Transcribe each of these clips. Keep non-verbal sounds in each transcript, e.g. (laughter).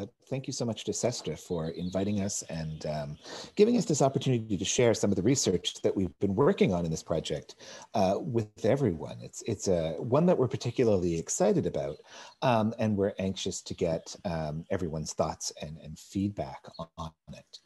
that thank you so much to CESTA for inviting us and um, giving us this opportunity to share some of the research that we've been working on in this project uh, with everyone. It's, it's a, one that we're particularly excited about um, and we're anxious to get um, everyone's thoughts and, and feedback on, it.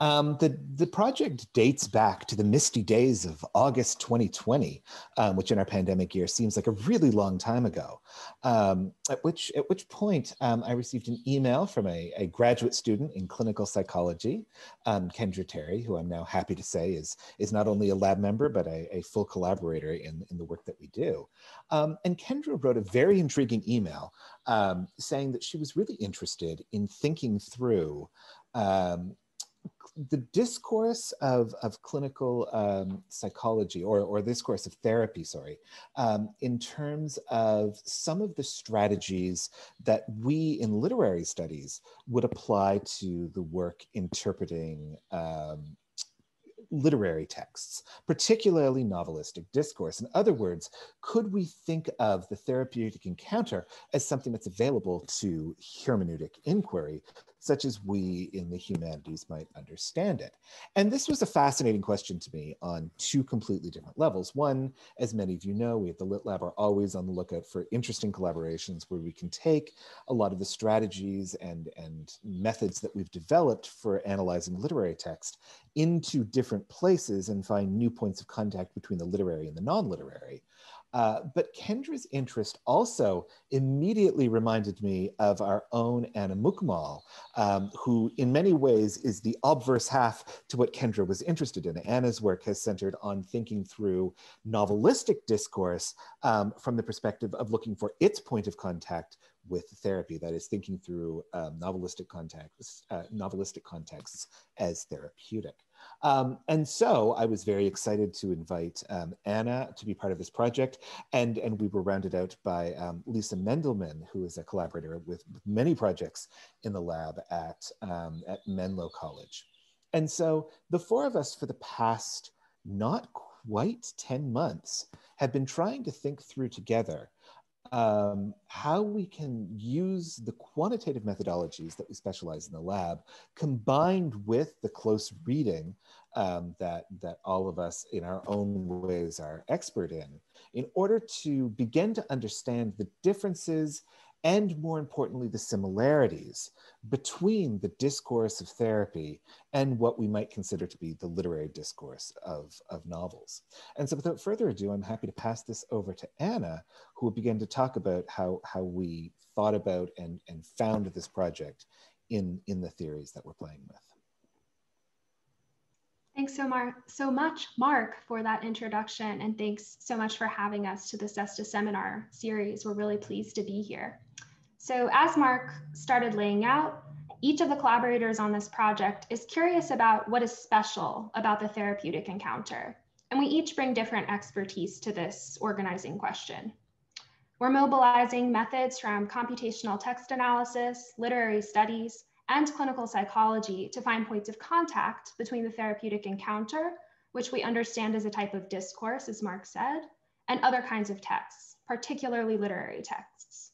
Um, the, the project dates back to the misty days of August 2020, um, which in our pandemic year seems like a really long time ago. Um, at, which, at which point I received an email from a, a graduate student in clinical psychology, um, Kendra Terry, who I'm now happy to say is, is not only a lab member, but a, a full collaborator in, in the work that we do. Um, and Kendra wrote a very intriguing email saying that she was really interested in thinking through um, the discourse of, of clinical um, psychology or, or discourse of therapy, sorry, um, in terms of some of the strategies that we in literary studies would apply to the work interpreting um, literary texts, particularly novelistic discourse. In other words, could we think of the therapeutic encounter as something that's available to hermeneutic inquiry such as we in the humanities might understand it? And this was a fascinating question to me on two completely different levels. One, as many of you know, we at the Lit Lab are always on the lookout for interesting collaborations where we can take a lot of the strategies and, and methods that we've developed for analyzing literary text into different places and find new points of contact between the literary and the non-literary. Uh, but Kendra's interest also immediately reminded me of our own Anna Mukamal, um, who in many ways is the obverse half to what Kendra was interested in. Anna's work has centered on thinking through novelistic discourse um, from the perspective of looking for its point of contact with therapy, that is thinking through um, novelistic contexts, uh, novelistic contexts as therapeutic. Um, and so I was very excited to invite um, Anna to be part of this project. And, and we were rounded out by um, Lisa Mendelman, who is a collaborator with, with, many projects in the lab at, um, at Menlo College. And so the four of us for the past not quite 10 months have been trying to think through together um, how we can use the quantitative methodologies that we specialize in the lab combined with the close reading um, that, that all of us in our own ways are expert in, in order to begin to understand the differences and more importantly, the similarities between the discourse of therapy and what we might consider to be the literary discourse of, of novels. And so without further ado, I'm happy to pass this over to Anna, who will begin to talk about how, how we thought about and, and found this project in, in the theories that we're playing with. Thanks so, Mar so much, Mark, for that introduction. And thanks so much for having us to the CESTA seminar series. We're really pleased to be here. So as Mark started laying out, each of the collaborators on this project is curious about what is special about the therapeutic encounter. And we each bring different expertise to this organizing question. We're mobilizing methods from computational text analysis, literary studies, and clinical psychology to find points of contact between the therapeutic encounter, which we understand as a type of discourse, as Mark said, and other kinds of texts, particularly literary texts.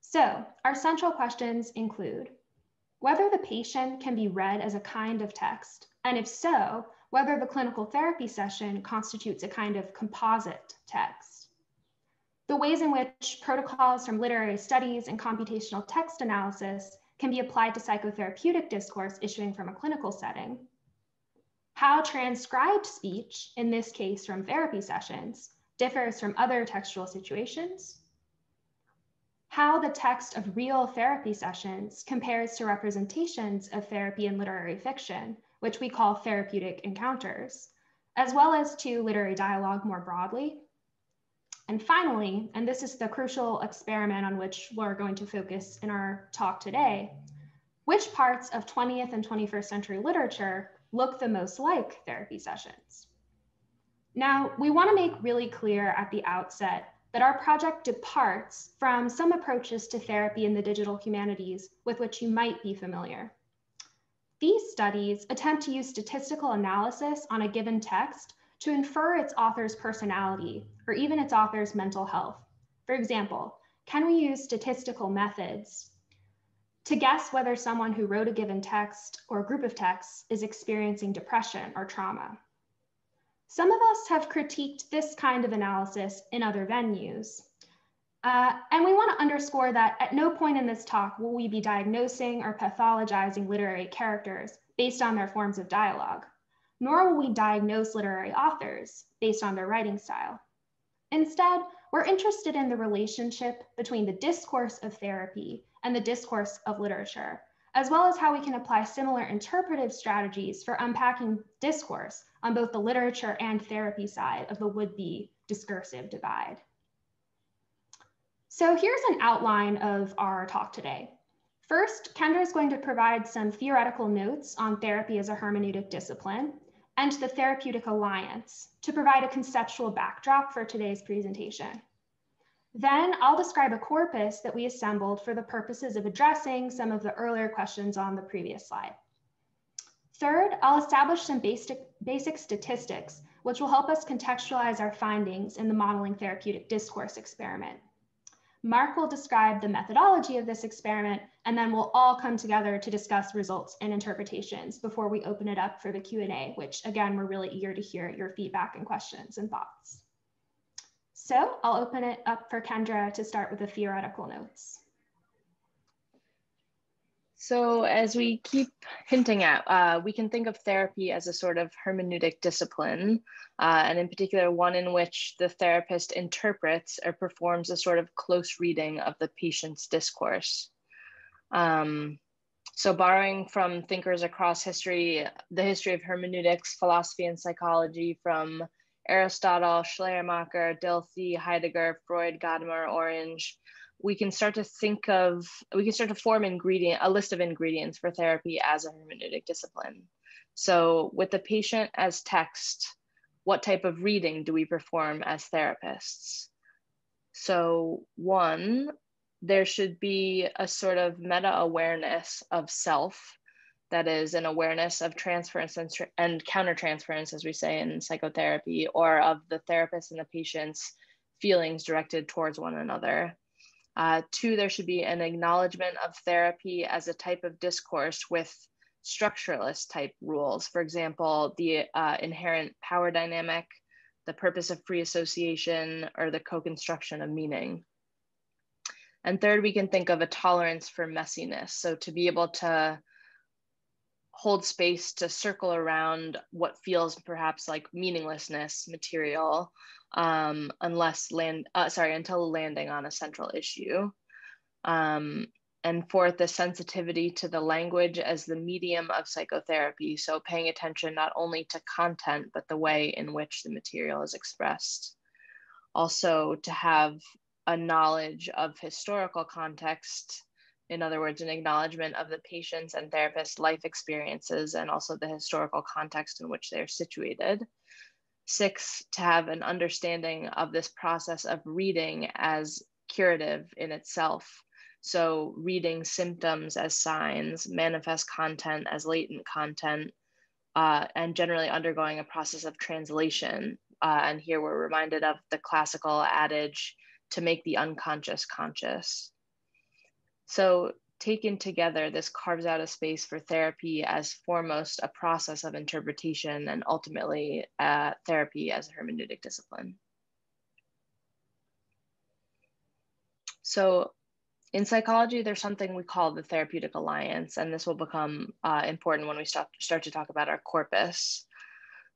So our central questions include whether the patient can be read as a kind of text, and if so, whether the clinical therapy session constitutes a kind of composite text. The ways in which protocols from literary studies and computational text analysis can be applied to psychotherapeutic discourse issuing from a clinical setting. How transcribed speech, in this case from therapy sessions, differs from other textual situations. How the text of real therapy sessions compares to representations of therapy in literary fiction, which we call therapeutic encounters, as well as to literary dialogue more broadly, and finally, and this is the crucial experiment on which we're going to focus in our talk today, which parts of 20th and 21st century literature look the most like therapy sessions? Now, we want to make really clear at the outset that our project departs from some approaches to therapy in the digital humanities with which you might be familiar. These studies attempt to use statistical analysis on a given text to infer its author's personality or even its author's mental health. For example, can we use statistical methods to guess whether someone who wrote a given text or group of texts is experiencing depression or trauma. Some of us have critiqued this kind of analysis in other venues. Uh, and we want to underscore that at no point in this talk will we be diagnosing or pathologizing literary characters based on their forms of dialogue, nor will we diagnose literary authors based on their writing style. Instead, we're interested in the relationship between the discourse of therapy and the discourse of literature, as well as how we can apply similar interpretive strategies for unpacking discourse on both the literature and therapy side of the would-be discursive divide. So here's an outline of our talk today. First, Kendra is going to provide some theoretical notes on therapy as a hermeneutic discipline and the Therapeutic Alliance to provide a conceptual backdrop for today's presentation. Then I'll describe a corpus that we assembled for the purposes of addressing some of the earlier questions on the previous slide. Third, I'll establish some basic, basic statistics, which will help us contextualize our findings in the modeling therapeutic discourse experiment. Mark will describe the methodology of this experiment, and then we'll all come together to discuss results and interpretations before we open it up for the Q&A, which again, we're really eager to hear your feedback and questions and thoughts. So I'll open it up for Kendra to start with the theoretical notes. So as we keep hinting at, uh, we can think of therapy as a sort of hermeneutic discipline, uh, and in particular, one in which the therapist interprets or performs a sort of close reading of the patient's discourse. Um, so borrowing from thinkers across history, the history of hermeneutics, philosophy, and psychology from Aristotle, Schleiermacher, Dilthey, Heidegger, Freud, Gadamer, Orange, we can start to think of, we can start to form ingredient, a list of ingredients for therapy as a hermeneutic discipline. So with the patient as text, what type of reading do we perform as therapists? So one, there should be a sort of meta awareness of self that is an awareness of transference and, and countertransference, as we say in psychotherapy, or of the therapist and the patient's feelings directed towards one another. Uh, two, there should be an acknowledgement of therapy as a type of discourse with structuralist type rules. For example, the uh, inherent power dynamic, the purpose of free association, or the co construction of meaning. And third, we can think of a tolerance for messiness. So to be able to hold space to circle around what feels perhaps like meaninglessness material um, unless land uh, sorry until landing on a central issue. Um, and fourth the sensitivity to the language as the medium of psychotherapy. So paying attention not only to content but the way in which the material is expressed. Also to have a knowledge of historical context in other words, an acknowledgement of the patient's and therapist's life experiences and also the historical context in which they're situated. Six, to have an understanding of this process of reading as curative in itself. So, reading symptoms as signs, manifest content as latent content, uh, and generally undergoing a process of translation. Uh, and here we're reminded of the classical adage to make the unconscious conscious. So, taken together, this carves out a space for therapy as foremost a process of interpretation and ultimately uh, therapy as a hermeneutic discipline. So, in psychology, there's something we call the therapeutic alliance, and this will become uh, important when we start, start to talk about our corpus.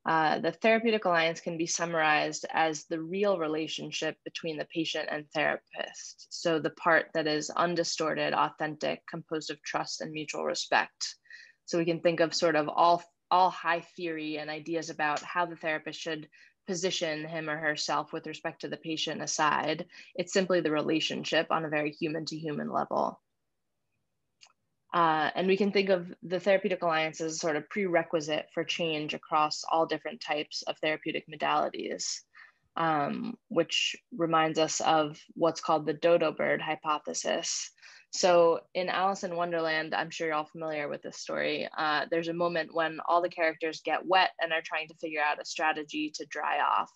Uh, the therapeutic alliance can be summarized as the real relationship between the patient and therapist. So, the part that is undistorted, authentic, composed of trust and mutual respect. So, we can think of sort of all, all high theory and ideas about how the therapist should position him or herself with respect to the patient aside. It's simply the relationship on a very human to human level. Uh, and we can think of the therapeutic alliance as a sort of prerequisite for change across all different types of therapeutic modalities, um, which reminds us of what's called the dodo bird hypothesis. So in Alice in Wonderland, I'm sure you're all familiar with this story. Uh, there's a moment when all the characters get wet and are trying to figure out a strategy to dry off.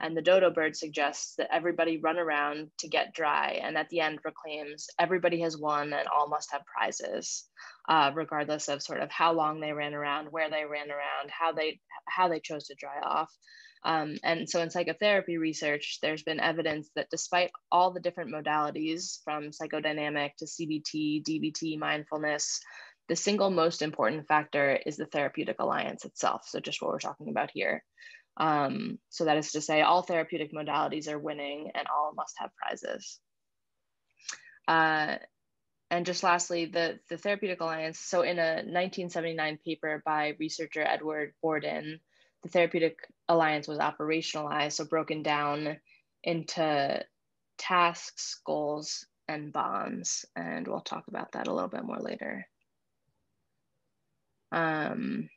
And the dodo bird suggests that everybody run around to get dry. And at the end proclaims, everybody has won and all must have prizes, uh, regardless of sort of how long they ran around, where they ran around, how they how they chose to dry off. Um, and so in psychotherapy research, there's been evidence that despite all the different modalities from psychodynamic to CBT, DBT, mindfulness, the single most important factor is the therapeutic alliance itself. So just what we're talking about here. Um, so that is to say all therapeutic modalities are winning and all must have prizes. Uh, and just lastly, the, the therapeutic alliance. So in a 1979 paper by researcher Edward Bordin, the therapeutic alliance was operationalized, so broken down into tasks, goals, and bonds. And we'll talk about that a little bit more later. Um,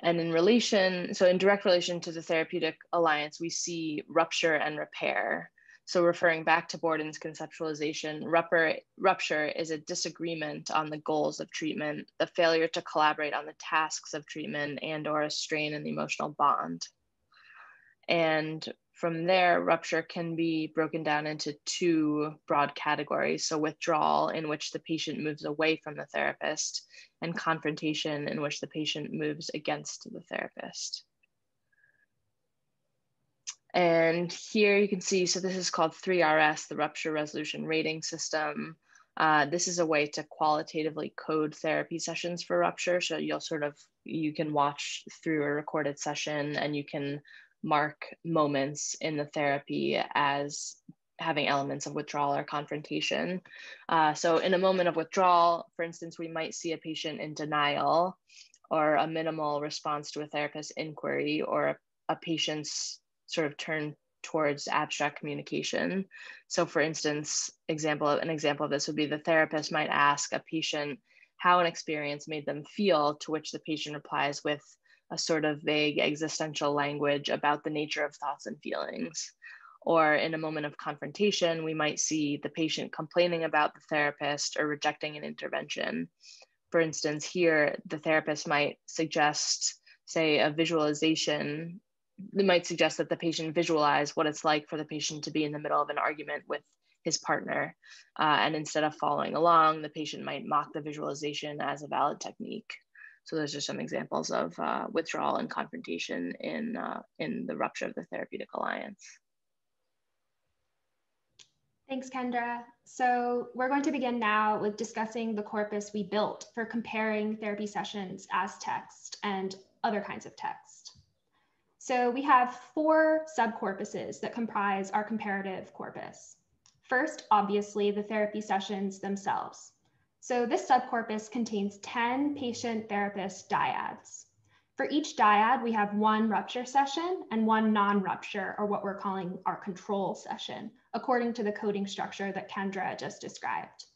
and in relation, so in direct relation to the therapeutic alliance, we see rupture and repair. So referring back to Bordin's conceptualization, rupture, is a disagreement on the goals of treatment, the failure to collaborate on the tasks of treatment and or a strain in the emotional bond. And from there, rupture can be broken down into two broad categories. So withdrawal, in which the patient moves away from the therapist, and confrontation, in which the patient moves against the therapist. And here you can see, so this is called 3RS, the Rupture Resolution Rating System. Uh, this is a way to qualitatively code therapy sessions for rupture. So you'll sort of, you can watch through a recorded session and you can mark moments in the therapy as having elements of withdrawal or confrontation. Uh, so in a moment of withdrawal, for instance, we might see a patient in denial or a minimal response to a therapist inquiry or a, a patient's sort of turn towards abstract communication. So for instance, example an example of this would be the therapist might ask a patient how an experience made them feel, to which the patient replies with a sort of vague existential language about the nature of thoughts and feelings. Or in a moment of confrontation, we might see the patient complaining about the therapist or rejecting an intervention. For instance, here, the therapist might suggest, say, a visualization it might suggest that the patient visualize what it's like for the patient to be in the middle of an argument with his partner. Uh, and instead of following along, the patient might mock the visualization as a valid technique. So those are some examples of uh, withdrawal and confrontation in, uh, in the rupture of the therapeutic alliance. Thanks, Kendra. So we're going to begin now with discussing the corpus we built for comparing therapy sessions as text and other kinds of text. So we have four subcorpuses that comprise our comparative corpus. First, obviously, the therapy sessions themselves. So this subcorpus contains 10 patient therapist dyads. For each dyad, we have one rupture session and one non-rupture, or what we're calling our control session, according to the coding structure that Kendra just described.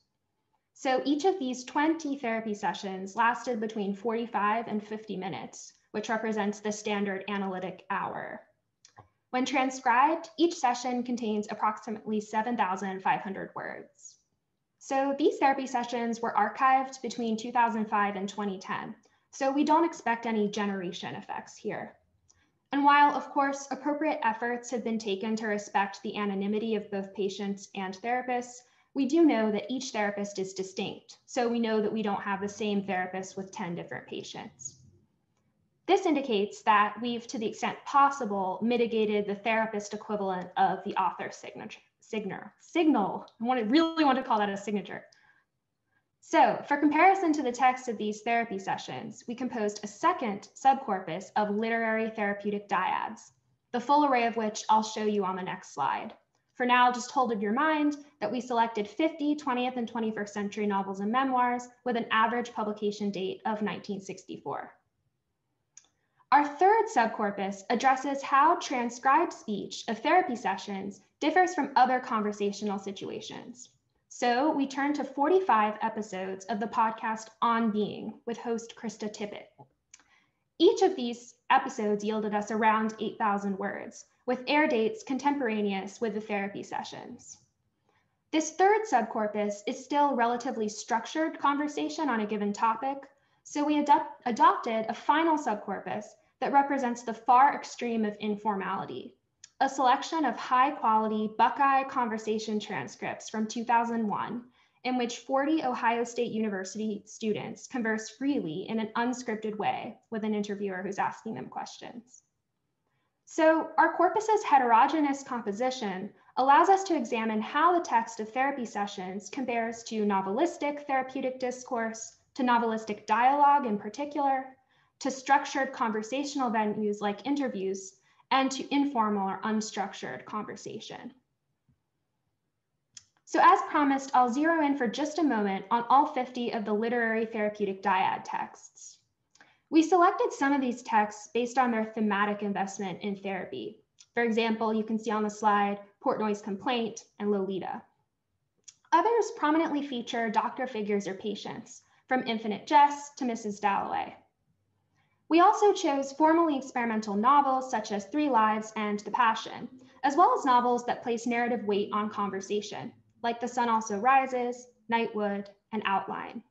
So each of these 20 therapy sessions lasted between 45 and 50 minutes, which represents the standard analytic hour. When transcribed, each session contains approximately 7,500 words. So these therapy sessions were archived between 2005 and 2010, so we don't expect any generation effects here. And while, of course, appropriate efforts have been taken to respect the anonymity of both patients and therapists, we do know that each therapist is distinct. So we know that we don't have the same therapist with 10 different patients. This indicates that we've, to the extent possible, mitigated the therapist equivalent of the author signature, signer, signal. I want to really want to call that a signature. So for comparison to the text of these therapy sessions, we composed a second subcorpus of literary therapeutic dyads, the full array of which I'll show you on the next slide. For now, just hold in your mind that we selected 50 20th and 21st century novels and memoirs with an average publication date of 1964. Our third subcorpus addresses how transcribed speech of therapy sessions differs from other conversational situations. So we turn to 45 episodes of the podcast On Being with host Krista Tippett. Each of these episodes yielded us around 8,000 words, with air dates contemporaneous with the therapy sessions. This third subcorpus is still relatively structured conversation on a given topic, so we adopt, adopted a final subcorpus that represents the far extreme of informality, a selection of high quality Buckeye conversation transcripts from 2001 in which 40 Ohio State University students converse freely in an unscripted way with an interviewer who's asking them questions. So our corpus's heterogeneous composition allows us to examine how the text of therapy sessions compares to novelistic therapeutic discourse, to novelistic dialogue in particular, to structured conversational venues like interviews, and to informal or unstructured conversation. So as promised, I'll zero in for just a moment on all 50 of the literary therapeutic dyad texts. We selected some of these texts based on their thematic investment in therapy. For example, you can see on the slide Portnoy's Complaint and Lolita. Others prominently feature doctor figures or patients, from Infinite Jest to Mrs. Dalloway. We also chose formally experimental novels such as Three Lives and The Passion, as well as novels that place narrative weight on conversation, like The Sun Also Rises, Nightwood, and Outline.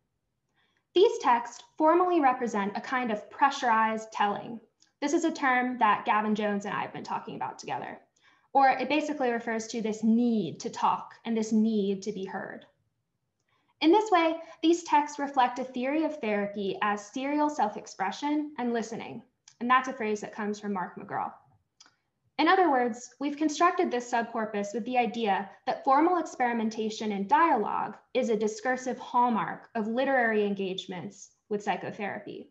These texts formally represent a kind of pressurized telling. This is a term that Gavin Jones and I have been talking about together. Or it basically refers to this need to talk and this need to be heard. In this way, these texts reflect a theory of therapy as serial self-expression and listening. And that's a phrase that comes from Mark McGraw. In other words, we've constructed this subcorpus with the idea that formal experimentation and dialogue is a discursive hallmark of literary engagements with psychotherapy.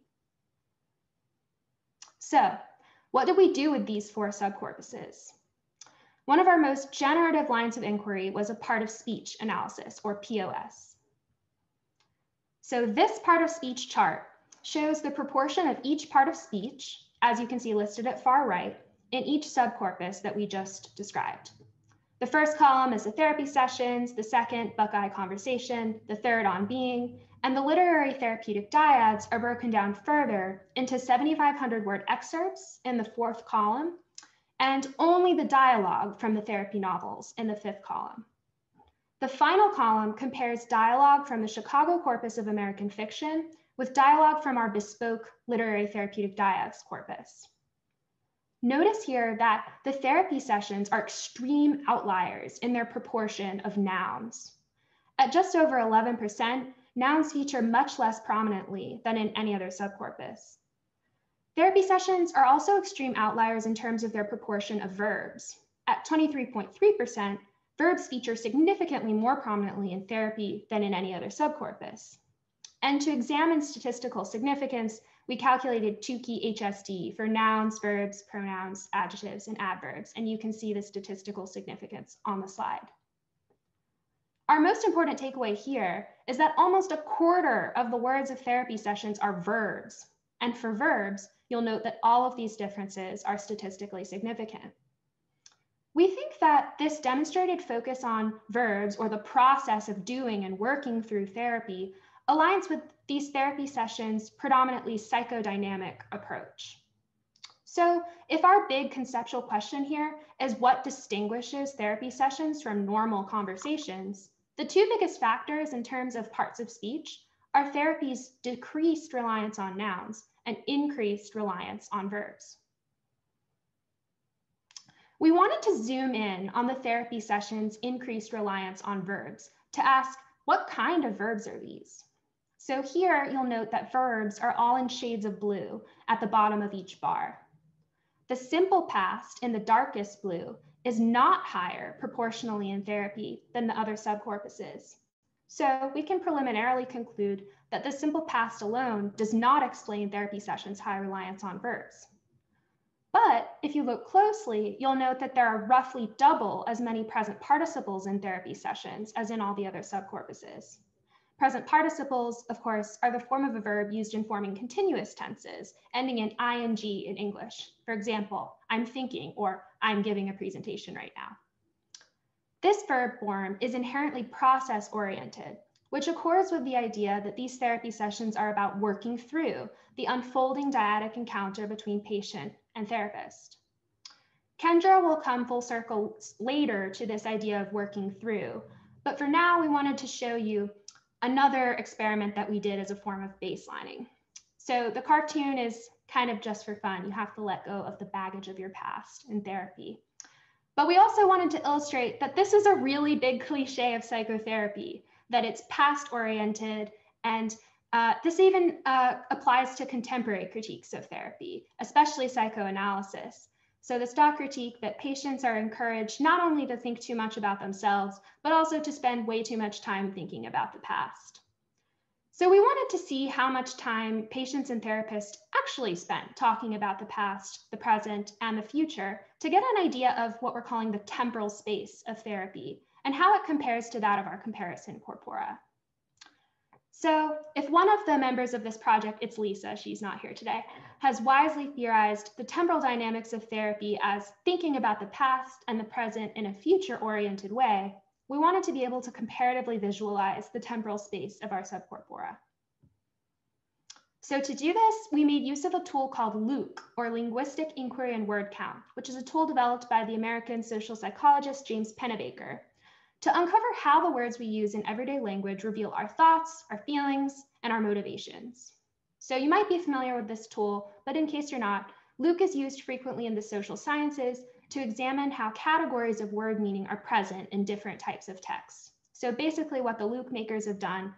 So what did we do with these four subcorpuses? One of our most generative lines of inquiry was a part of speech analysis, or POS. So this part of speech chart shows the proportion of each part of speech, as you can see listed at far right, in each subcorpus that we just described. The first column is the therapy sessions, the second, Buckeye conversation, the third, on being, and the literary therapeutic dyads are broken down further into 7,500 word excerpts in the fourth column, and only the dialogue from the therapy novels in the fifth column. The final column compares dialogue from the Chicago Corpus of American Fiction with dialogue from our bespoke literary therapeutic dyads corpus. Notice here that the therapy sessions are extreme outliers in their proportion of nouns. At just over 11%, nouns feature much less prominently than in any other subcorpus. Therapy sessions are also extreme outliers in terms of their proportion of verbs. At 23.3%, verbs feature significantly more prominently in therapy than in any other subcorpus. And to examine statistical significance, we calculated Tukey HSD for nouns, verbs, pronouns, adjectives, and adverbs, and you can see the statistical significance on the slide. Our most important takeaway here is that almost a quarter of the words of therapy sessions are verbs. And for verbs, you'll note that all of these differences are statistically significant. We think that this demonstrated focus on verbs or the process of doing and working through therapy aligns with these therapy sessions predominantly psychodynamic approach. So if our big conceptual question here is what distinguishes therapy sessions from normal conversations, the two biggest factors in terms of parts of speech are therapy's decreased reliance on nouns and increased reliance on verbs. We wanted to zoom in on the therapy session's increased reliance on verbs to ask, what kind of verbs are these? So here you'll note that verbs are all in shades of blue at the bottom of each bar. The simple past in the darkest blue is not higher proportionally in therapy than the other subcorpuses. So we can preliminarily conclude that the simple past alone does not explain therapy sessions' high reliance on verbs. But if you look closely, you'll note that there are roughly double as many present participles in therapy sessions as in all the other subcorpuses. Present participles, of course, are the form of a verb used in forming continuous tenses, ending in ing in English. For example, I'm thinking or I'm giving a presentation right now. This verb form is inherently process oriented, which accords with the idea that these therapy sessions are about working through the unfolding dyadic encounter between patient and therapist. Kendra will come full circle later to this idea of working through, But for now, we wanted to show you another experiment that we did as a form of baselining. So the cartoon is kind of just for fun. You have to let go of the baggage of your past in therapy. But we also wanted to illustrate that this is a really big cliche of psychotherapy, that it's past oriented. And uh, this even uh, applies to contemporary critiques of therapy, especially psychoanalysis. So the stock critique that patients are encouraged not only to think too much about themselves, but also to spend way too much time thinking about the past. So we wanted to see how much time patients and therapists actually spent talking about the past, the present, and the future to get an idea of what we're calling the temporal space of therapy and how it compares to that of our comparison corpora. So if one of the members of this project, it's Lisa, she's not here today, has wisely theorized the temporal dynamics of therapy as thinking about the past and the present in a future oriented way, we wanted to be able to comparatively visualize the temporal space of our subcorpora. So to do this, we made use of a tool called LIWC, or Linguistic Inquiry and Word Count, which is a tool developed by the American social psychologist James Pennebaker to uncover how the words we use in everyday language reveal our thoughts, our feelings, and our motivations. So you might be familiar with this tool, but in case you're not, LIWC is used frequently in the social sciences to examine how categories of word meaning are present in different types of texts. So basically what the LIWC makers have done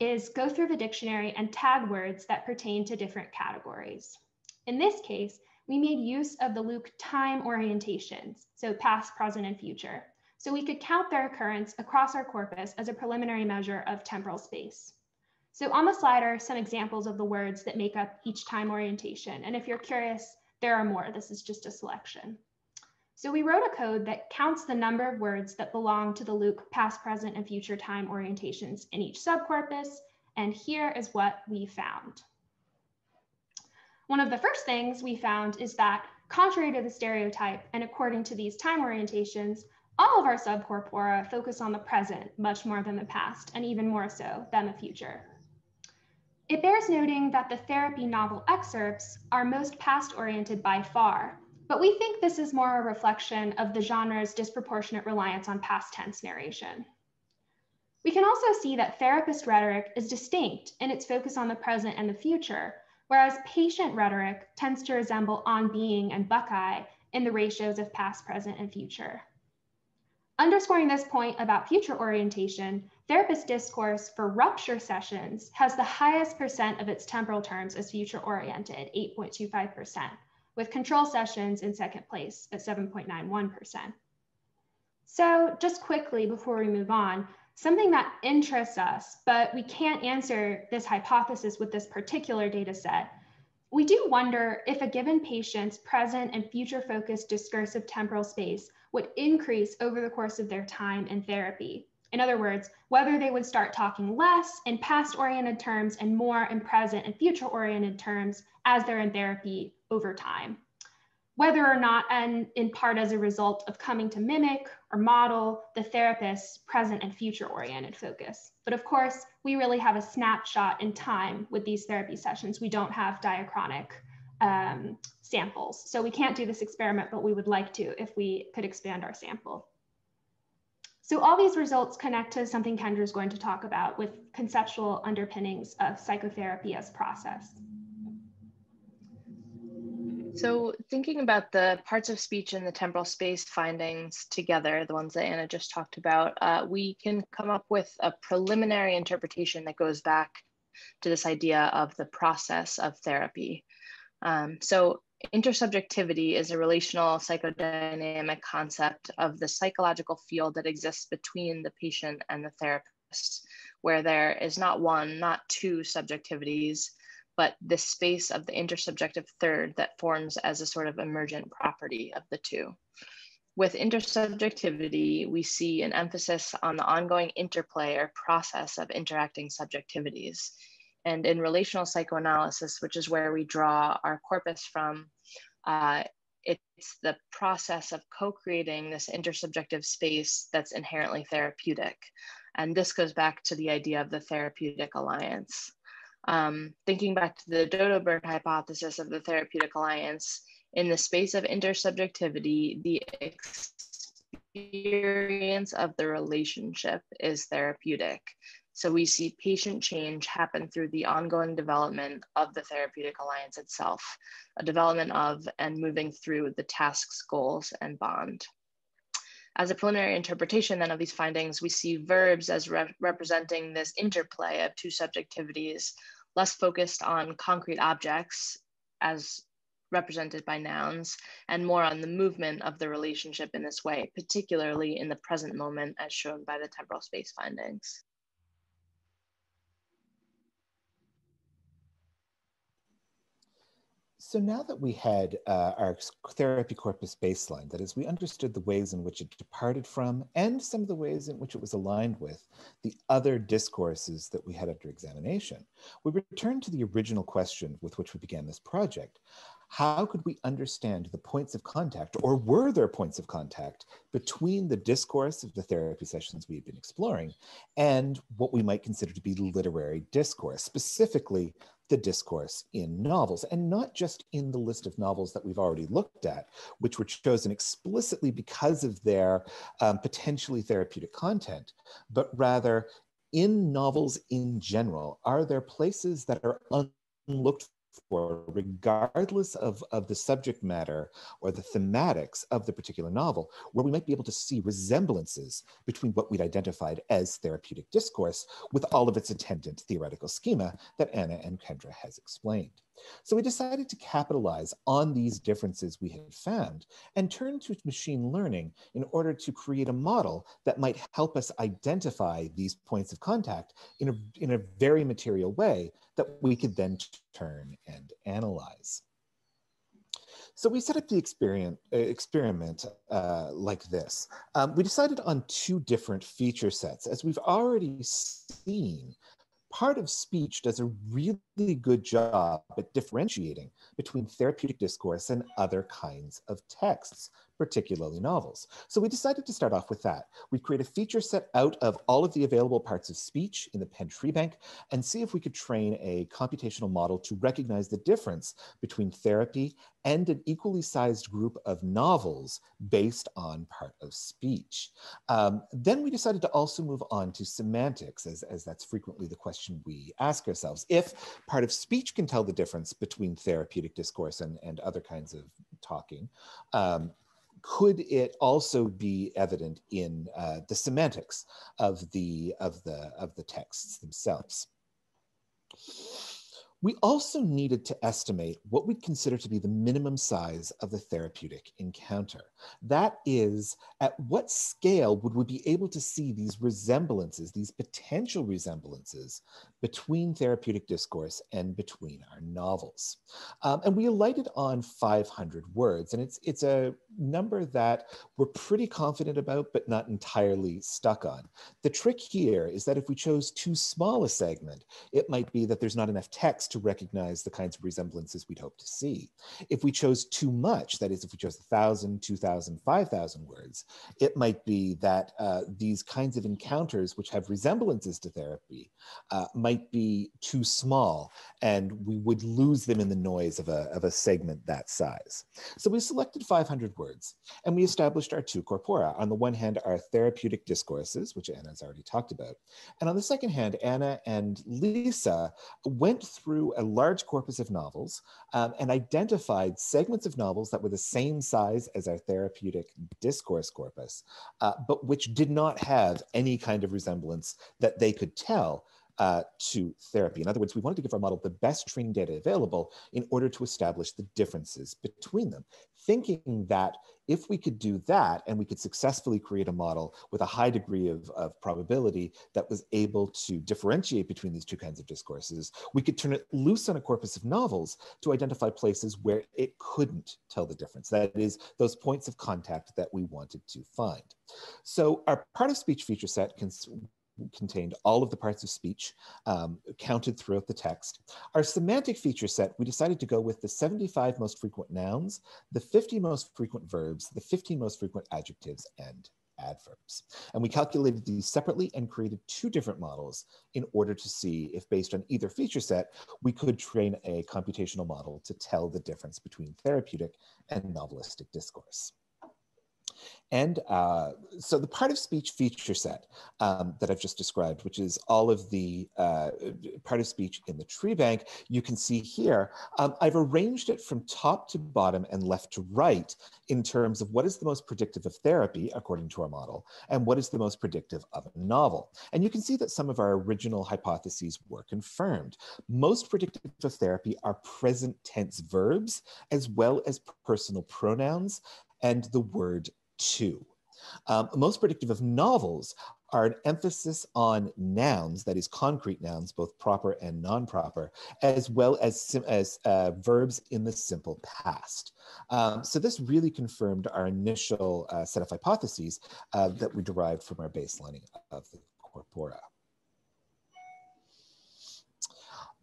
is go through the dictionary and tag words that pertain to different categories. In this case, we made use of the LIWC time orientations, so past, present, and future, so we could count their occurrence across our corpus as a preliminary measure of temporal space. So on the slide are some examples of the words that make up each time orientation. And if you're curious, there are more. This is just a selection. So we wrote a code that counts the number of words that belong to the LIWC past, present, and future time orientations in each subcorpus. And here is what we found. One of the first things we found is that contrary to the stereotype and according to these time orientations, all of our subcorpora focus on the present much more than the past, and even more so than the future. It bears noting that the therapy novel excerpts are most past oriented by far, but we think this is more a reflection of the genre's disproportionate reliance on past tense narration. We can also see that therapist rhetoric is distinct in its focus on the present and the future, whereas patient rhetoric tends to resemble on being and Buckeye in the ratios of past, present, and future. Underscoring this point about future orientation, therapist discourse for rupture sessions has the highest percent of its temporal terms as future oriented, 8.25%, with control sessions in second place at 7.91%. So just quickly before we move on, something that interests us, but we can't answer this hypothesis with this particular data set, we do wonder if a given patient's present and future focused discursive temporal space would increase over the course of their time in therapy. In other words, whether they would start talking less in past oriented terms and more in present and future oriented terms as they're in therapy over time. Whether or not, and in part as a result of coming to mimic or model the therapist's present and future oriented focus. But of course, we really have a snapshot in time with these therapy sessions. We don't have diachronic um, samples. So we can't do this experiment, but we would like to if we could expand our sample. So all these results connect to something Kendra is going to talk about with conceptual underpinnings of psychotherapy as process. So thinking about the parts of speech and the temporal space findings together, the ones that Anna just talked about, uh, we can come up with a preliminary interpretation that goes back to this idea of the process of therapy. Um, so intersubjectivity is a relational psychodynamic concept of the psychological field that exists between the patient and the therapist, where there is not one, not two subjectivities, but the space of the intersubjective third that forms as a sort of emergent property of the two. With intersubjectivity, we see an emphasis on the ongoing interplay or process of interacting subjectivities and in relational psychoanalysis, which is where we draw our corpus from, uh, it's the process of co-creating this intersubjective space that's inherently therapeutic. And this goes back to the idea of the therapeutic alliance. Um, thinking back to the dodo bird hypothesis of the therapeutic alliance, in the space of intersubjectivity, the experience of the relationship is therapeutic. So we see patient change happen through the ongoing development of the therapeutic alliance itself, a development of and moving through the tasks, goals, and bond. As a preliminary interpretation then of these findings, we see verbs as re representing this interplay of two subjectivities, less focused on concrete objects as represented by nouns, and more on the movement of the relationship in this way, particularly in the present moment as shown by the temporal space findings. So now that we had uh, our therapy corpus baseline, that is, we understood the ways in which it departed from and some of the ways in which it was aligned with the other discourses that we had under examination, we returned to the original question with which we began this project. How could we understand the points of contact, or were there points of contact between the discourse of the therapy sessions we had been exploring and what we might consider to be literary discourse, specifically the discourse in novels, and not just in the list of novels that we've already looked at, which were chosen explicitly because of their um, potentially therapeutic content, but rather in novels in general. Are there places that are unlooked for, regardless of, of the subject matter or the thematics of the particular novel, where we might be able to see resemblances between what we'd identified as therapeutic discourse with all of its attendant theoretical schema that Anna and Kendra has explained. So we decided to capitalize on these differences we had found and turn to machine learning in order to create a model that might help us identify these points of contact in a, in a very material way that we could then turn and analyze. So we set up the experiment, experiment uh, like this. Um, we decided on two different feature sets. As we've already seen, part of speech does a really good job at differentiating between therapeutic discourse and other kinds of texts, particularly novels. So we decided to start off with that. We create a feature set out of all of the available parts of speech in the Penn Tree Bank and see if we could train a computational model to recognize the difference between therapy and an equally sized group of novels based on part of speech. Um, then we decided to also move on to semantics, as, as that's frequently the question we ask ourselves. If part of speech can tell the difference between therapeutic discourse and, and other kinds of talking, um, could it also be evident in uh, the semantics of the of the of the texts themselves? We also needed to estimate what we'd consider to be the minimum size of the therapeutic encounter. That is, at what scale would we be able to see these resemblances, these potential resemblances between therapeutic discourse and between our novels? Um, and we alighted on 500 words, and it's, it's a number that we're pretty confident about, but not entirely stuck on. The trick here is that if we chose too small a segment, it might be that there's not enough text to recognize the kinds of resemblances we'd hope to see. If we chose too much, that is, if we chose 1,000, 2,000, 5,000 words, it might be that uh, these kinds of encounters, which have resemblances to therapy, uh, might be too small, and we would lose them in the noise of a, of a segment that size. So we selected 500 words, and we established our two corpora. On the one hand, our therapeutic discourses, which Anna's already talked about. And on the second hand, Anna and Lisa went through through a large corpus of novels um, and identified segments of novels that were the same size as our therapeutic discourse corpus, uh, but which did not have any kind of resemblance that they could tell uh, to therapy. In other words, we wanted to give our model the best training data available in order to establish the differences between them, thinking that if we could do that and we could successfully create a model with a high degree of, of probability that was able to differentiate between these two kinds of discourses, we could turn it loose on a corpus of novels to identify places where it couldn't tell the difference. That is, those points of contact that we wanted to find. So our part of speech feature set can contained all of the parts of speech um, counted throughout the text. Our semantic feature set, we decided to go with the 75 most frequent nouns, the 50 most frequent verbs, the 15 most frequent adjectives, and adverbs. And we calculated these separately and created two different models in order to see if based on either feature set, we could train a computational model to tell the difference between therapeutic and novelistic discourse. And uh, so the part of speech feature set um, that I've just described, which is all of the uh, part of speech in the tree bank, you can see here, um, I've arranged it from top to bottom and left to right in terms of what is the most predictive of therapy, according to our model, and what is the most predictive of a novel. And you can see that some of our original hypotheses were confirmed. Most predictive of therapy are present tense verbs, as well as personal pronouns and the word two. Um, most predictive of novels are an emphasis on nouns, that is concrete nouns, both proper and non-proper, as well as, as uh, verbs in the simple past. Um, so this really confirmed our initial uh, set of hypotheses uh, that we derived from our baselining of the corpora.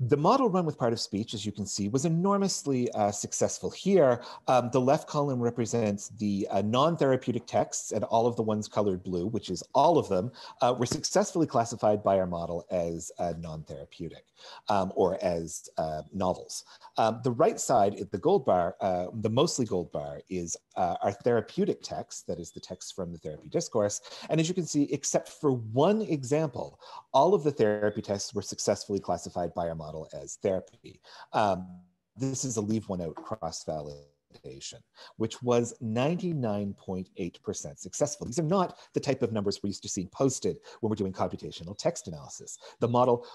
The model run with part of speech, as you can see, was enormously uh, successful here. Um, the left column represents the uh, non-therapeutic texts and all of the ones colored blue, which is all of them, uh, were successfully classified by our model as uh, non-therapeutic um, or as uh, novels. Um, the right side, the gold bar, uh, the mostly gold bar is our therapeutic text, that is the text from the therapy discourse. And as you can see, except for one example, all of the therapy texts were successfully classified by our model model as therapy. Um, this is a leave one out cross validation, which was 99.8% successful. These are not the type of numbers we're used to seeing posted when we're doing computational text analysis. The model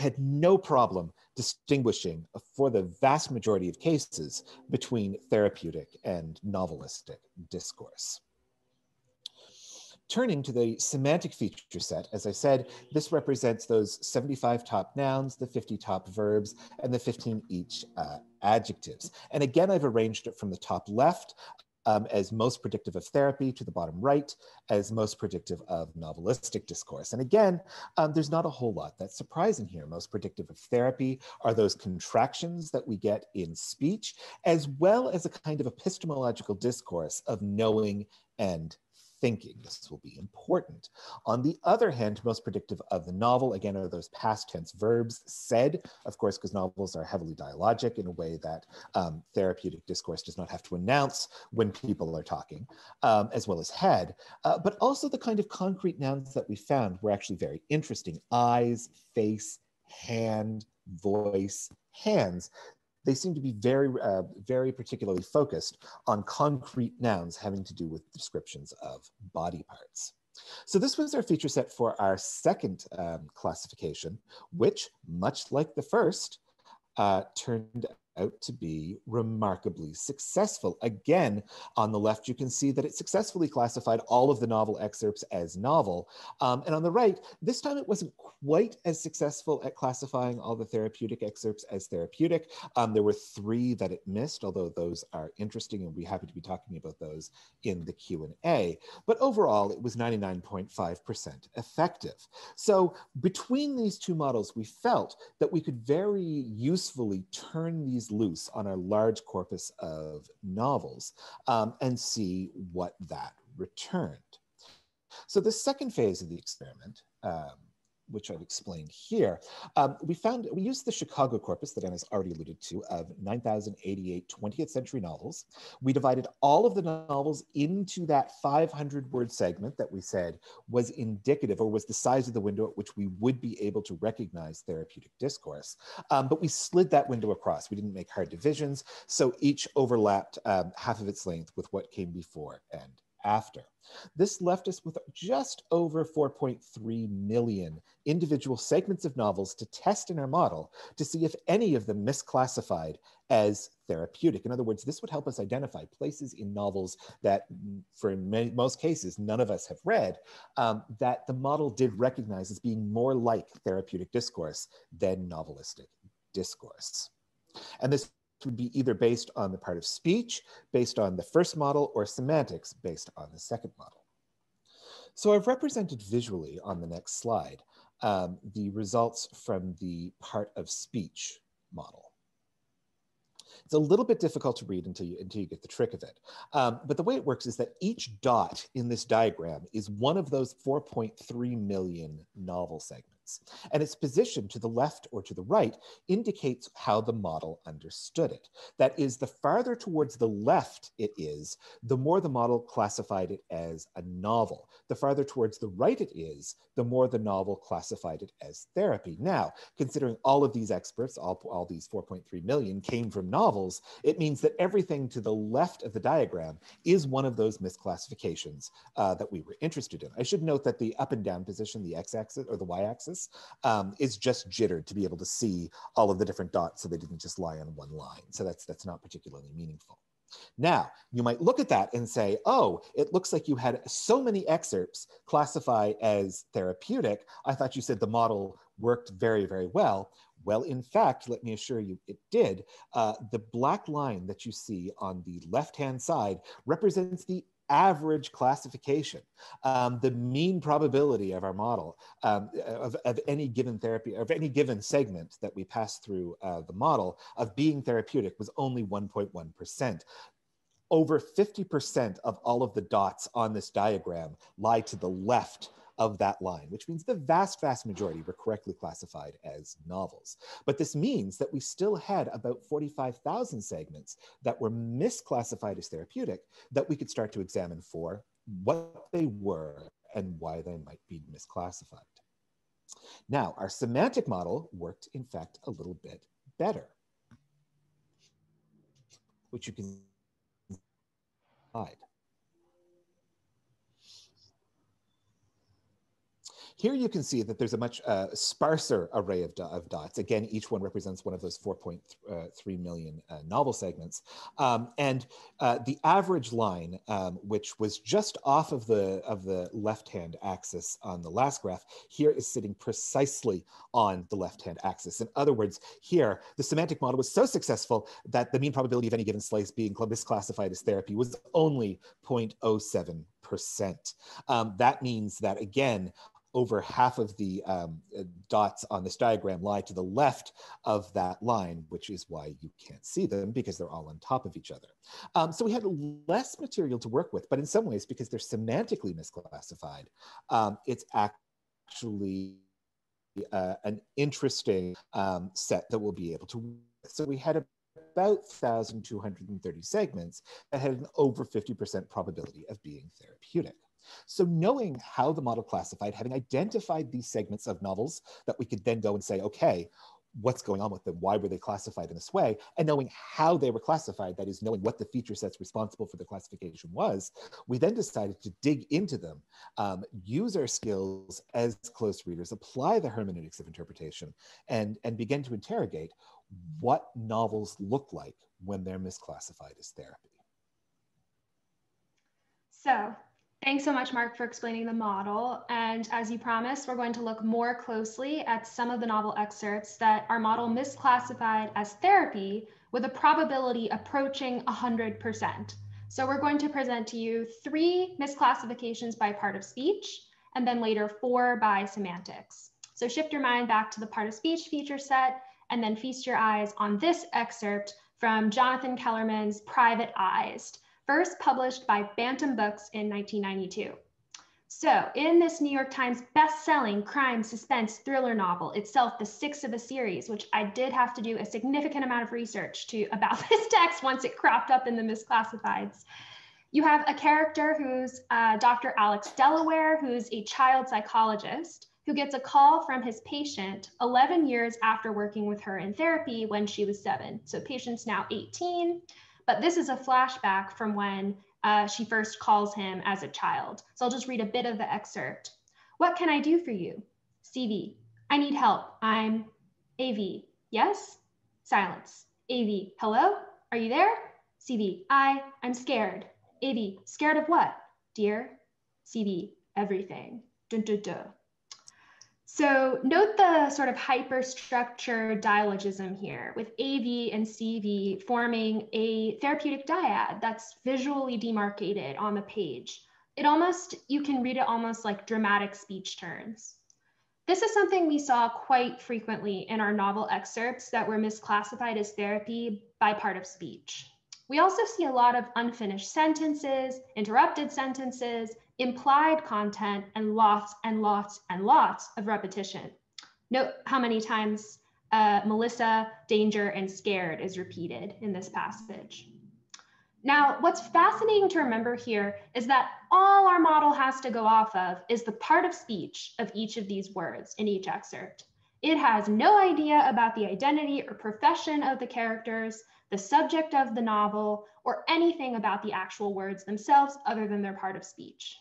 had no problem distinguishing for the vast majority of cases between therapeutic and novelistic discourse. Turning to the semantic feature set, as I said, this represents those 75 top nouns, the 50 top verbs, and the 15 each uh, adjectives. And again, I've arranged it from the top left um, as most predictive of therapy to the bottom right as most predictive of novelistic discourse. And again, um, there's not a whole lot that's surprising here. Most predictive of therapy are those contractions that we get in speech, as well as a kind of epistemological discourse of knowing and thinking. This will be important. On the other hand, most predictive of the novel, again, are those past tense verbs said, of course, because novels are heavily dialogic in a way that um, therapeutic discourse does not have to announce when people are talking, um, as well as had. Uh, but also the kind of concrete nouns that we found were actually very interesting. Eyes, face, hand, voice, hands they seem to be very, uh, very particularly focused on concrete nouns having to do with descriptions of body parts. So this was our feature set for our second um, classification, which, much like the first, uh, turned out to be remarkably successful. Again, on the left, you can see that it successfully classified all of the novel excerpts as novel. Um, and on the right, this time it wasn't quite as successful at classifying all the therapeutic excerpts as therapeutic. Um, there were three that it missed, although those are interesting and we'll be happy to be talking about those in the Q&A. But overall, it was 99.5% effective. So between these two models, we felt that we could very usefully turn these loose on a large corpus of novels um, and see what that returned. So the second phase of the experiment um, which I've explained here, um, we found, we used the Chicago corpus that Anna's already alluded to of 9,088 20th century novels. We divided all of the novels into that 500 word segment that we said was indicative or was the size of the window at which we would be able to recognize therapeutic discourse. Um, but we slid that window across. We didn't make hard divisions. So each overlapped um, half of its length with what came before and after. This left us with just over 4.3 million individual segments of novels to test in our model to see if any of them misclassified as therapeutic. In other words, this would help us identify places in novels that, for many, most cases, none of us have read, um, that the model did recognize as being more like therapeutic discourse than novelistic discourse. And this would be either based on the part of speech, based on the first model, or semantics based on the second model. So I've represented visually on the next slide um, the results from the part of speech model. It's a little bit difficult to read until you, until you get the trick of it. Um, but the way it works is that each dot in this diagram is one of those 4.3 million novel segments. And its position to the left or to the right indicates how the model understood it. That is, the farther towards the left it is, the more the model classified it as a novel. The farther towards the right it is, the more the novel classified it as therapy. Now, considering all of these experts, all, all these 4.3 million came from novels, it means that everything to the left of the diagram is one of those misclassifications uh, that we were interested in. I should note that the up and down position, the x-axis or the y-axis, um, is just jittered to be able to see all of the different dots so they didn't just lie on one line. So that's, that's not particularly meaningful. Now, you might look at that and say, oh, it looks like you had so many excerpts classify as therapeutic. I thought you said the model worked very, very well. Well, in fact, let me assure you it did. Uh, the black line that you see on the left-hand side represents the average classification, um, the mean probability of our model um, of, of, any given therapy, of any given segment that we pass through uh, the model of being therapeutic was only 1.1%. Over 50% of all of the dots on this diagram lie to the left of that line, which means the vast, vast majority were correctly classified as novels. But this means that we still had about 45,000 segments that were misclassified as therapeutic that we could start to examine for what they were and why they might be misclassified. Now, our semantic model worked, in fact, a little bit better, which you can hide. Here you can see that there's a much uh, sparser array of, of, dots. Again, each one represents one of those 4.3 uh, million uh, novel segments. Um, and uh, the average line, um, which was just off of the, of the left-hand axis on the last graph, here is sitting precisely on the left-hand axis. In other words, here, the semantic model was so successful that the mean probability of any given slice being misclassified as therapy was only 0.07 percent. Um, that means that again, over half of the um, dots on this diagram lie to the left of that line, which is why you can't see them because they're all on top of each other. Um, so we had less material to work with, but in some ways, because they're semantically misclassified, um, it's actually uh, an interesting um, set that we'll be able to. So we had about 1,230 segments that had an over 50% probability of being therapeutic. So knowing how the model classified, having identified these segments of novels that we could then go and say, okay, what's going on with them? Why were they classified in this way? And knowing how they were classified, that is knowing what the feature sets responsible for the classification was, we then decided to dig into them, um, use our skills as close readers, apply the hermeneutics of interpretation, and, and begin to interrogate what novels look like when they're misclassified as therapy. So Thanks so much, Mark, for explaining the model. And as you promised, we're going to look more closely at some of the novel excerpts that our model misclassified as therapy with a probability approaching 100%. So we're going to present to you three misclassifications by part of speech, and then later four by semantics. So shift your mind back to the part of speech feature set, and then feast your eyes on this excerpt from Jonathan Kellerman's Private Eyes, first published by Bantam Books in 1992. So, in this New York Times best-selling crime suspense thriller novel, itself the sixth of a series, which I did have to do a significant amount of research to (laughs) about this text once it cropped up in the misclassifieds. You have a character who's uh, Dr. Alex Delaware, who's a child psychologist who gets a call from his patient 11 years after working with her in therapy when she was seven. So, patient's now 18. But this is a flashback from when uh, she first calls him as a child. So I'll just read a bit of the excerpt. What can I do for you? CV, I need help. I'm AV. Yes? Silence. AV, hello? Are you there? CV, I, I'm scared. AV, scared of what? Dear? CV, everything. Dun, dun, dun. So note the sort of hyperstructure dialogism here with AV and CV forming a therapeutic dyad that's visually demarcated on the page. It almost, you can read it almost like dramatic speech turns. This is something we saw quite frequently in our novel excerpts that were misclassified as therapy by part of speech. We also see a lot of unfinished sentences, interrupted sentences, implied content, and lots and lots and lots of repetition. Note how many times uh, Melissa, danger, and scared is repeated in this passage. Now, what's fascinating to remember here is that all our model has to go off of is the part of speech of each of these words in each excerpt. It has no idea about the identity or profession of the characters, the subject of the novel, or anything about the actual words themselves other than their part of speech.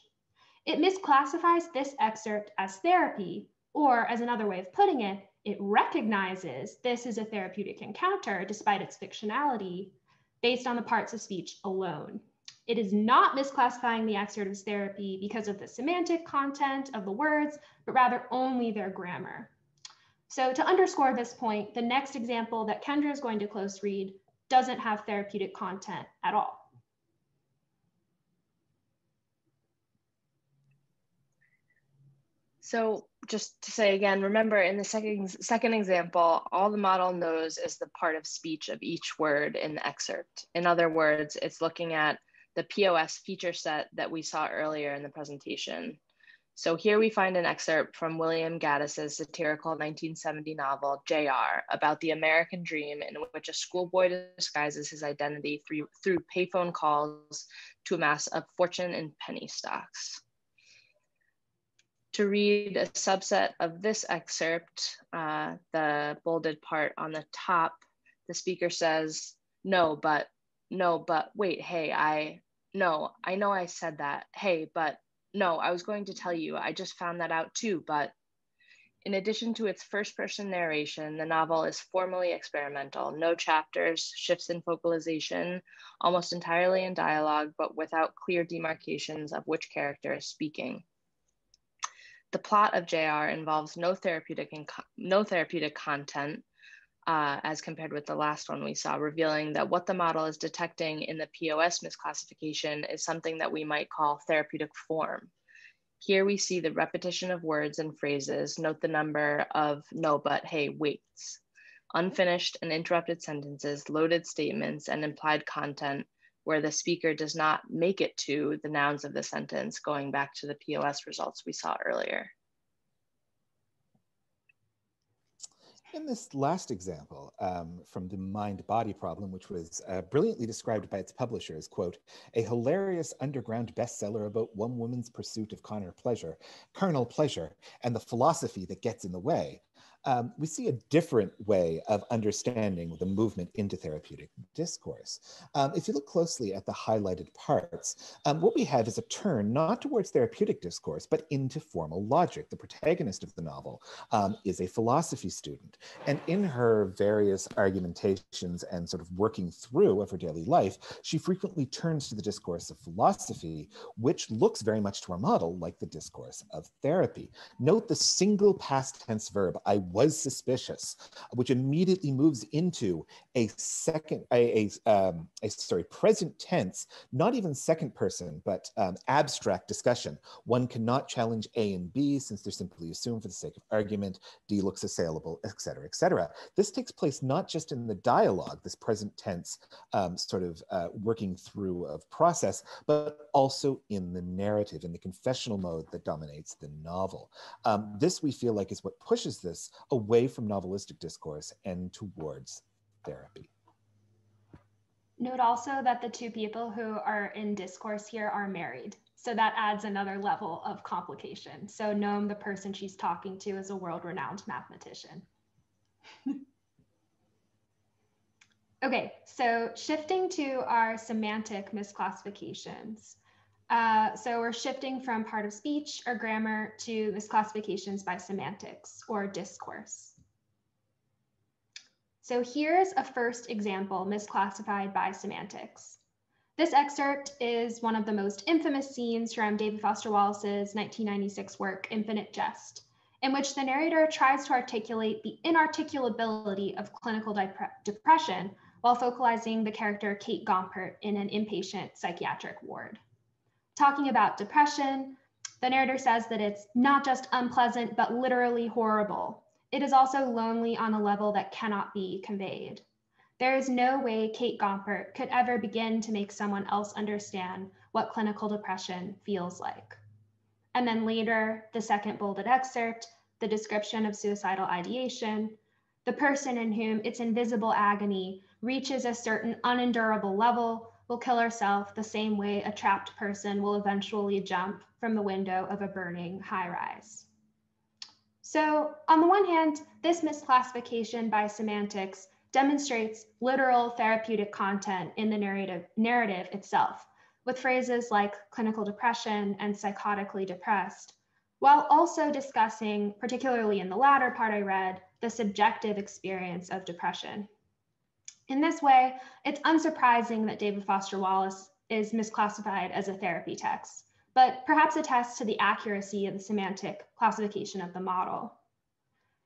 It misclassifies this excerpt as therapy, or as another way of putting it, it recognizes this is a therapeutic encounter despite its fictionality based on the parts of speech alone. It is not misclassifying the excerpt as therapy because of the semantic content of the words, but rather only their grammar. So to underscore this point, the next example that Kendra is going to close read doesn't have therapeutic content at all. So just to say again, remember in the second, second example, all the model knows is the part of speech of each word in the excerpt. In other words, it's looking at the POS feature set that we saw earlier in the presentation. So here we find an excerpt from William Gaddis's satirical 1970 novel, JR, about the American dream in which a schoolboy disguises his identity through, through payphone calls to amass a fortune in penny stocks to read a subset of this excerpt, uh, the bolded part on the top, the speaker says, no, but, no, but wait, hey, I, no, I know I said that. Hey, but no, I was going to tell you, I just found that out too, but in addition to its first person narration, the novel is formally experimental. No chapters, shifts in focalization, almost entirely in dialogue, but without clear demarcations of which character is speaking. The plot of JR involves no therapeutic, no therapeutic content uh, as compared with the last one we saw, revealing that what the model is detecting in the POS misclassification is something that we might call therapeutic form. Here we see the repetition of words and phrases, note the number of no, but, hey, waits, unfinished and interrupted sentences, loaded statements, and implied content where the speaker does not make it to the nouns of the sentence, going back to the POS results we saw earlier. In this last example um, from the mind-body problem, which was uh, brilliantly described by its publisher as, quote, a hilarious underground bestseller about one woman's pursuit of carnal pleasure, carnal pleasure, and the philosophy that gets in the way, um, we see a different way of understanding the movement into therapeutic discourse. Um, if you look closely at the highlighted parts, um, what we have is a turn not towards therapeutic discourse, but into formal logic. The protagonist of the novel um, is a philosophy student. And in her various argumentations and sort of working through of her daily life, she frequently turns to the discourse of philosophy, which looks very much to our model like the discourse of therapy. Note the single past tense verb, I was suspicious, which immediately moves into a second, a, a, um, a sorry, present tense, not even second person, but um, abstract discussion. One cannot challenge A and B since they're simply assumed for the sake of argument. D looks assailable, et cetera, et cetera. This takes place not just in the dialogue, this present tense um, sort of uh, working through of process, but also in the narrative, in the confessional mode that dominates the novel. Um, this we feel like is what pushes this away from novelistic discourse and towards therapy. Note also that the two people who are in discourse here are married. So that adds another level of complication. So Noam, the person she's talking to, is a world-renowned mathematician. (laughs) okay, so shifting to our semantic misclassifications. Uh, so we're shifting from part of speech or grammar to misclassifications by semantics or discourse. So here's a first example misclassified by semantics. This excerpt is one of the most infamous scenes from David Foster Wallace's 1996 work, Infinite Jest, in which the narrator tries to articulate the inarticulability of clinical depression while focalizing the character Kate Gompert in an inpatient psychiatric ward talking about depression, the narrator says that it's not just unpleasant, but literally horrible. It is also lonely on a level that cannot be conveyed. There is no way Kate Gompert could ever begin to make someone else understand what clinical depression feels like. And then later, the second bolded excerpt, the description of suicidal ideation, the person in whom its invisible agony reaches a certain unendurable level will kill herself the same way a trapped person will eventually jump from the window of a burning high rise. So, on the one hand, this misclassification by semantics demonstrates literal therapeutic content in the narrative, narrative itself, with phrases like clinical depression and psychotically depressed, while also discussing, particularly in the latter part I read, the subjective experience of depression. In this way, it's unsurprising that David Foster Wallace is misclassified as a therapy text, but perhaps attests to the accuracy of the semantic classification of the model.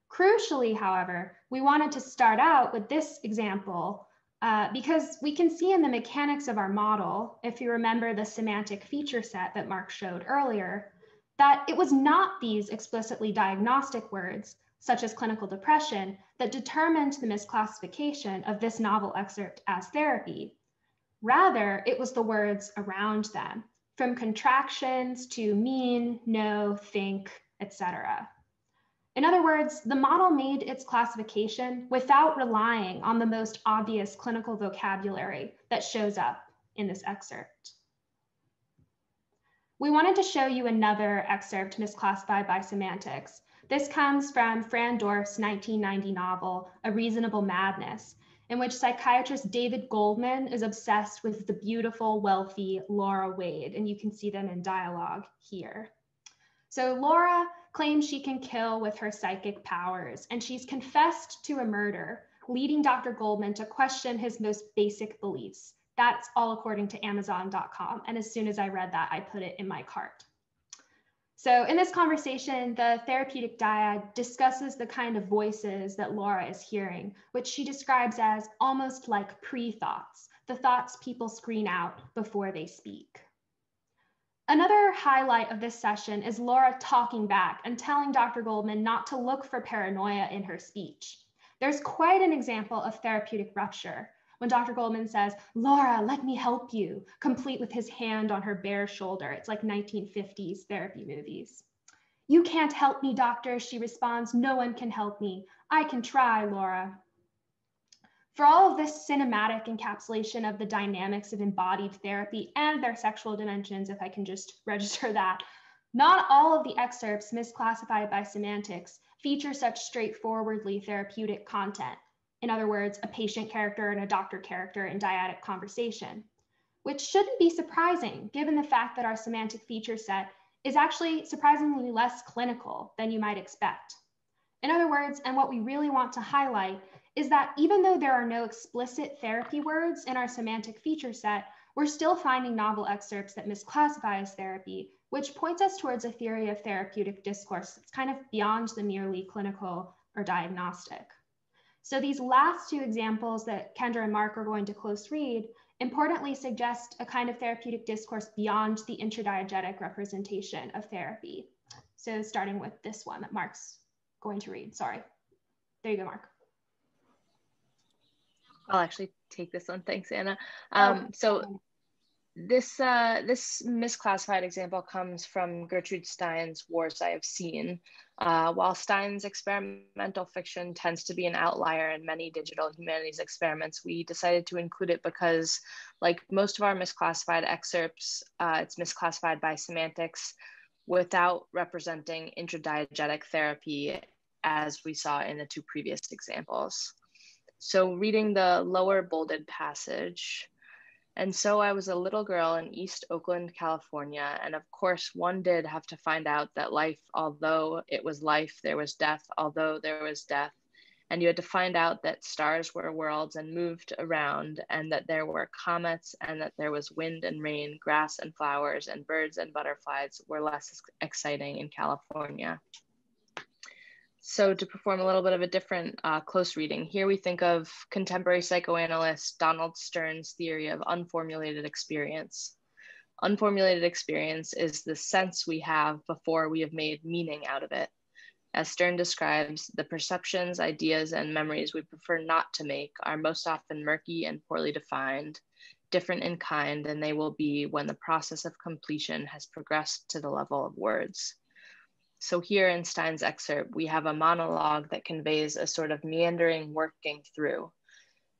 Crucially, however, we wanted to start out with this example uh, because we can see in the mechanics of our model, if you remember the semantic feature set that Mark showed earlier, that it was not these explicitly diagnostic words, such as clinical depression, that determined the misclassification of this novel excerpt as therapy. Rather, it was the words around them, from contractions to mean, know, think, etc. In other words, the model made its classification without relying on the most obvious clinical vocabulary that shows up in this excerpt. We wanted to show you another excerpt misclassified by semantics this comes from Fran Dorf's 1990 novel, A Reasonable Madness, in which psychiatrist David Goldman is obsessed with the beautiful, wealthy Laura Wade, and you can see them in dialogue here. So Laura claims she can kill with her psychic powers, and she's confessed to a murder, leading Dr. Goldman to question his most basic beliefs. That's all according to Amazon.com. And as soon as I read that, I put it in my cart. So in this conversation, the therapeutic dyad discusses the kind of voices that Laura is hearing, which she describes as almost like pre-thoughts, the thoughts people screen out before they speak. Another highlight of this session is Laura talking back and telling Dr. Goldman not to look for paranoia in her speech. There's quite an example of therapeutic rupture when Dr. Goldman says, Laura, let me help you, complete with his hand on her bare shoulder. It's like 1950s therapy movies. You can't help me, doctor, she responds. No one can help me. I can try, Laura. For all of this cinematic encapsulation of the dynamics of embodied therapy and their sexual dimensions, if I can just (laughs) register that, not all of the excerpts misclassified by semantics feature such straightforwardly therapeutic content. In other words, a patient character and a doctor character in dyadic conversation, which shouldn't be surprising given the fact that our semantic feature set is actually surprisingly less clinical than you might expect. In other words, and what we really want to highlight is that even though there are no explicit therapy words in our semantic feature set, we're still finding novel excerpts that misclassify as therapy, which points us towards a theory of therapeutic discourse that's kind of beyond the merely clinical or diagnostic. So these last two examples that Kendra and Mark are going to close read importantly suggest a kind of therapeutic discourse beyond the intradiegetic representation of therapy. So starting with this one that Mark's going to read, sorry. There you go, Mark. I'll actually take this one. Thanks, Anna. Um, oh, so this uh, this misclassified example comes from Gertrude Stein's Wars I Have Seen. Uh, while Stein's experimental fiction tends to be an outlier in many digital humanities experiments, we decided to include it because, like most of our misclassified excerpts, uh, it's misclassified by semantics without representing intradiegetic therapy as we saw in the two previous examples. So reading the lower bolded passage, and so I was a little girl in East Oakland, California. And of course, one did have to find out that life, although it was life, there was death, although there was death. And you had to find out that stars were worlds and moved around, and that there were comets, and that there was wind and rain, grass and flowers, and birds and butterflies were less exciting in California. So to perform a little bit of a different uh, close reading, here we think of contemporary psychoanalyst Donald Stern's theory of unformulated experience. Unformulated experience is the sense we have before we have made meaning out of it. As Stern describes, the perceptions, ideas, and memories we prefer not to make are most often murky and poorly defined, different in kind than they will be when the process of completion has progressed to the level of words. So here in Stein's excerpt, we have a monologue that conveys a sort of meandering working through.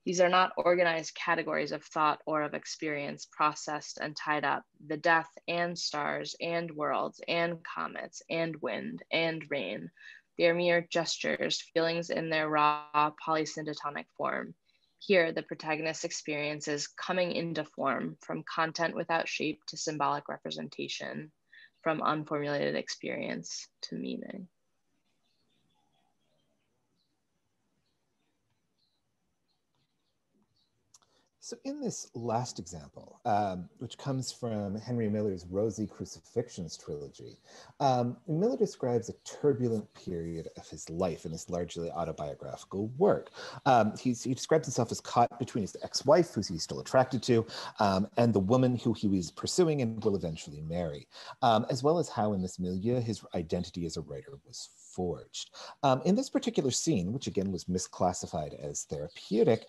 These are not organized categories of thought or of experience processed and tied up. The death and stars and worlds and comets and wind and rain. They are mere gestures, feelings in their raw polysyndetonic form. Here, the protagonist experiences coming into form from content without shape to symbolic representation from unformulated experience to meaning. So in this last example, um, which comes from Henry Miller's Rosy Crucifixions trilogy, um, Miller describes a turbulent period of his life in this largely autobiographical work. Um, he describes himself as caught between his ex-wife, who he's still attracted to, um, and the woman who he was pursuing and will eventually marry, um, as well as how in this milieu his identity as a writer was forged. Um, in this particular scene, which again was misclassified as therapeutic,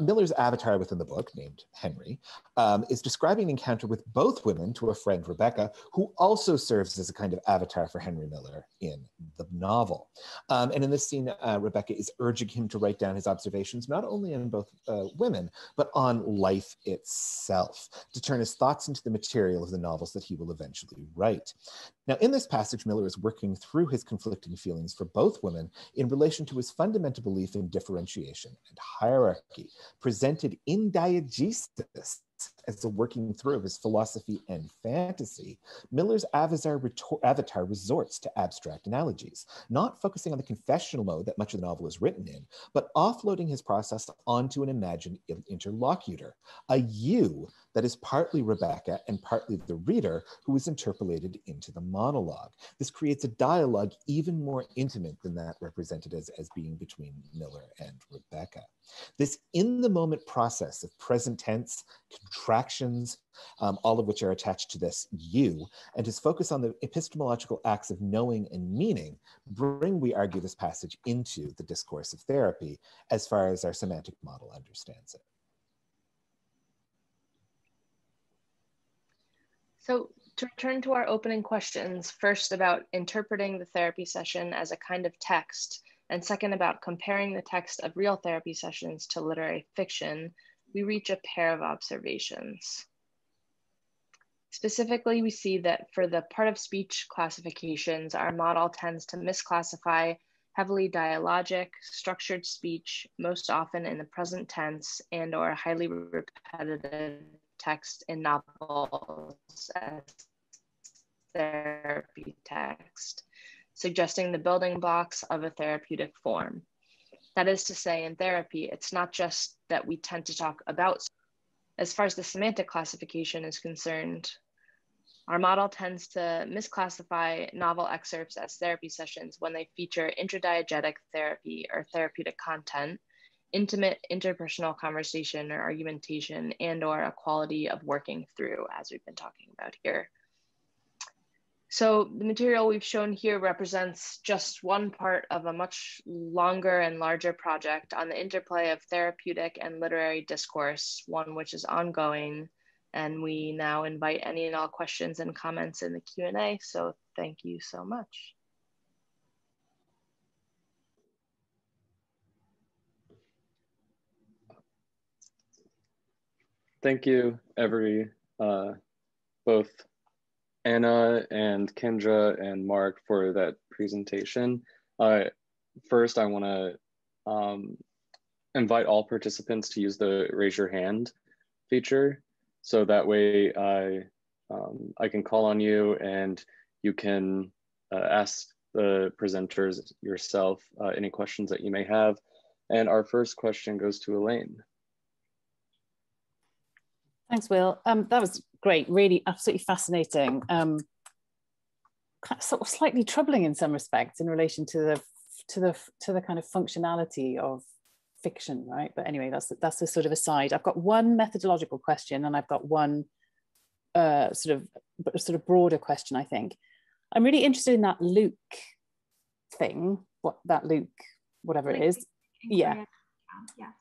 Miller's avatar within the book, named Henry, um, is describing an encounter with both women to a friend, Rebecca, who also serves as a kind of avatar for Henry Miller in the novel. Um, and in this scene, uh, Rebecca is urging him to write down his observations, not only on both uh, women, but on life itself, to turn his thoughts into the material of the novels that he will eventually write. Now, in this passage, Miller is working through his conflicting feelings for both women in relation to his fundamental belief in differentiation and hierarchy, presented in diegesis as a working through of his philosophy and fantasy, Miller's avatar, avatar, resorts to abstract analogies, not focusing on the confessional mode that much of the novel is written in, but offloading his process onto an imagined interlocutor, a you that is partly Rebecca and partly the reader who is interpolated into the monologue. This creates a dialogue even more intimate than that represented as, as being between Miller and Rebecca. This in the moment process of present tense, contractions, um, all of which are attached to this you, and his focus on the epistemological acts of knowing and meaning, bring, we argue, this passage into the discourse of therapy as far as our semantic model understands it. So to return to our opening questions, first about interpreting the therapy session as a kind of text, and second about comparing the text of real therapy sessions to literary fiction, we reach a pair of observations. Specifically, we see that for the part of speech classifications, our model tends to misclassify heavily dialogic, structured speech, most often in the present tense and or highly repetitive text in novels as therapy text, suggesting the building blocks of a therapeutic form. That is to say, in therapy, it's not just that we tend to talk about. As far as the semantic classification is concerned, our model tends to misclassify novel excerpts as therapy sessions when they feature intradiegetic therapy or therapeutic content intimate interpersonal conversation or argumentation and or a quality of working through as we've been talking about here. So the material we've shown here represents just one part of a much longer and larger project on the interplay of therapeutic and literary discourse, one which is ongoing. And we now invite any and all questions and comments in the Q&A. So thank you so much. Thank you, every, uh, both Anna and Kendra and Mark for that presentation. Uh, first, I want to um, invite all participants to use the raise your hand feature. So that way I, um, I can call on you and you can uh, ask the presenters yourself uh, any questions that you may have. And our first question goes to Elaine. Thanks, Will. Um, that was great, really absolutely fascinating. Um, sort of slightly troubling in some respects in relation to the to the to the kind of functionality of fiction, right? But anyway, that's that's a sort of aside. I've got one methodological question, and I've got one uh, sort of sort of broader question. I think I'm really interested in that LIWC thing. What that LIWC, whatever it is, yeah, yeah.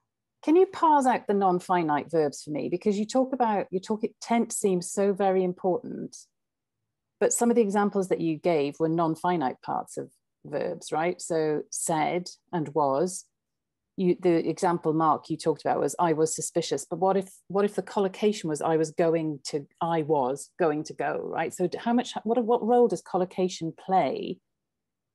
Can you parse out the non-finite verbs for me? Because you talk about, you talk, it tent seems so very important, but some of the examples that you gave were non-finite parts of verbs, right? So said and was. You, the example Mark you talked about was I was suspicious, but what if what if the collocation was I was going to I was going to go, right? So how much what what role does collocation play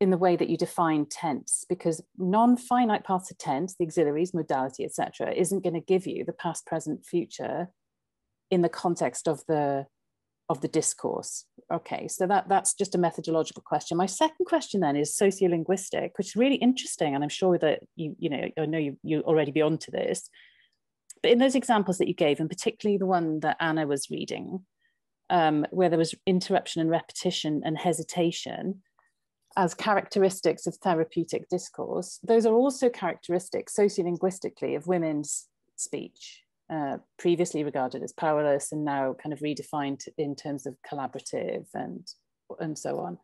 in the way that you define tense? Because non-finite parts of tense, the auxiliaries, modality, etc., isn't going to give you the past, present, future in the context of the of the discourse. Okay, so that, that's just a methodological question. My second question then is sociolinguistic, which is really interesting. And I'm sure that you, you know, I know you, you already be onto this. But in those examples that you gave, and particularly the one that Anna was reading, um, where there was interruption and repetition and hesitation as characteristics of therapeutic discourse, those are also characteristics sociolinguistically of women's speech uh, previously regarded as powerless and now kind of redefined in terms of collaborative and and so on.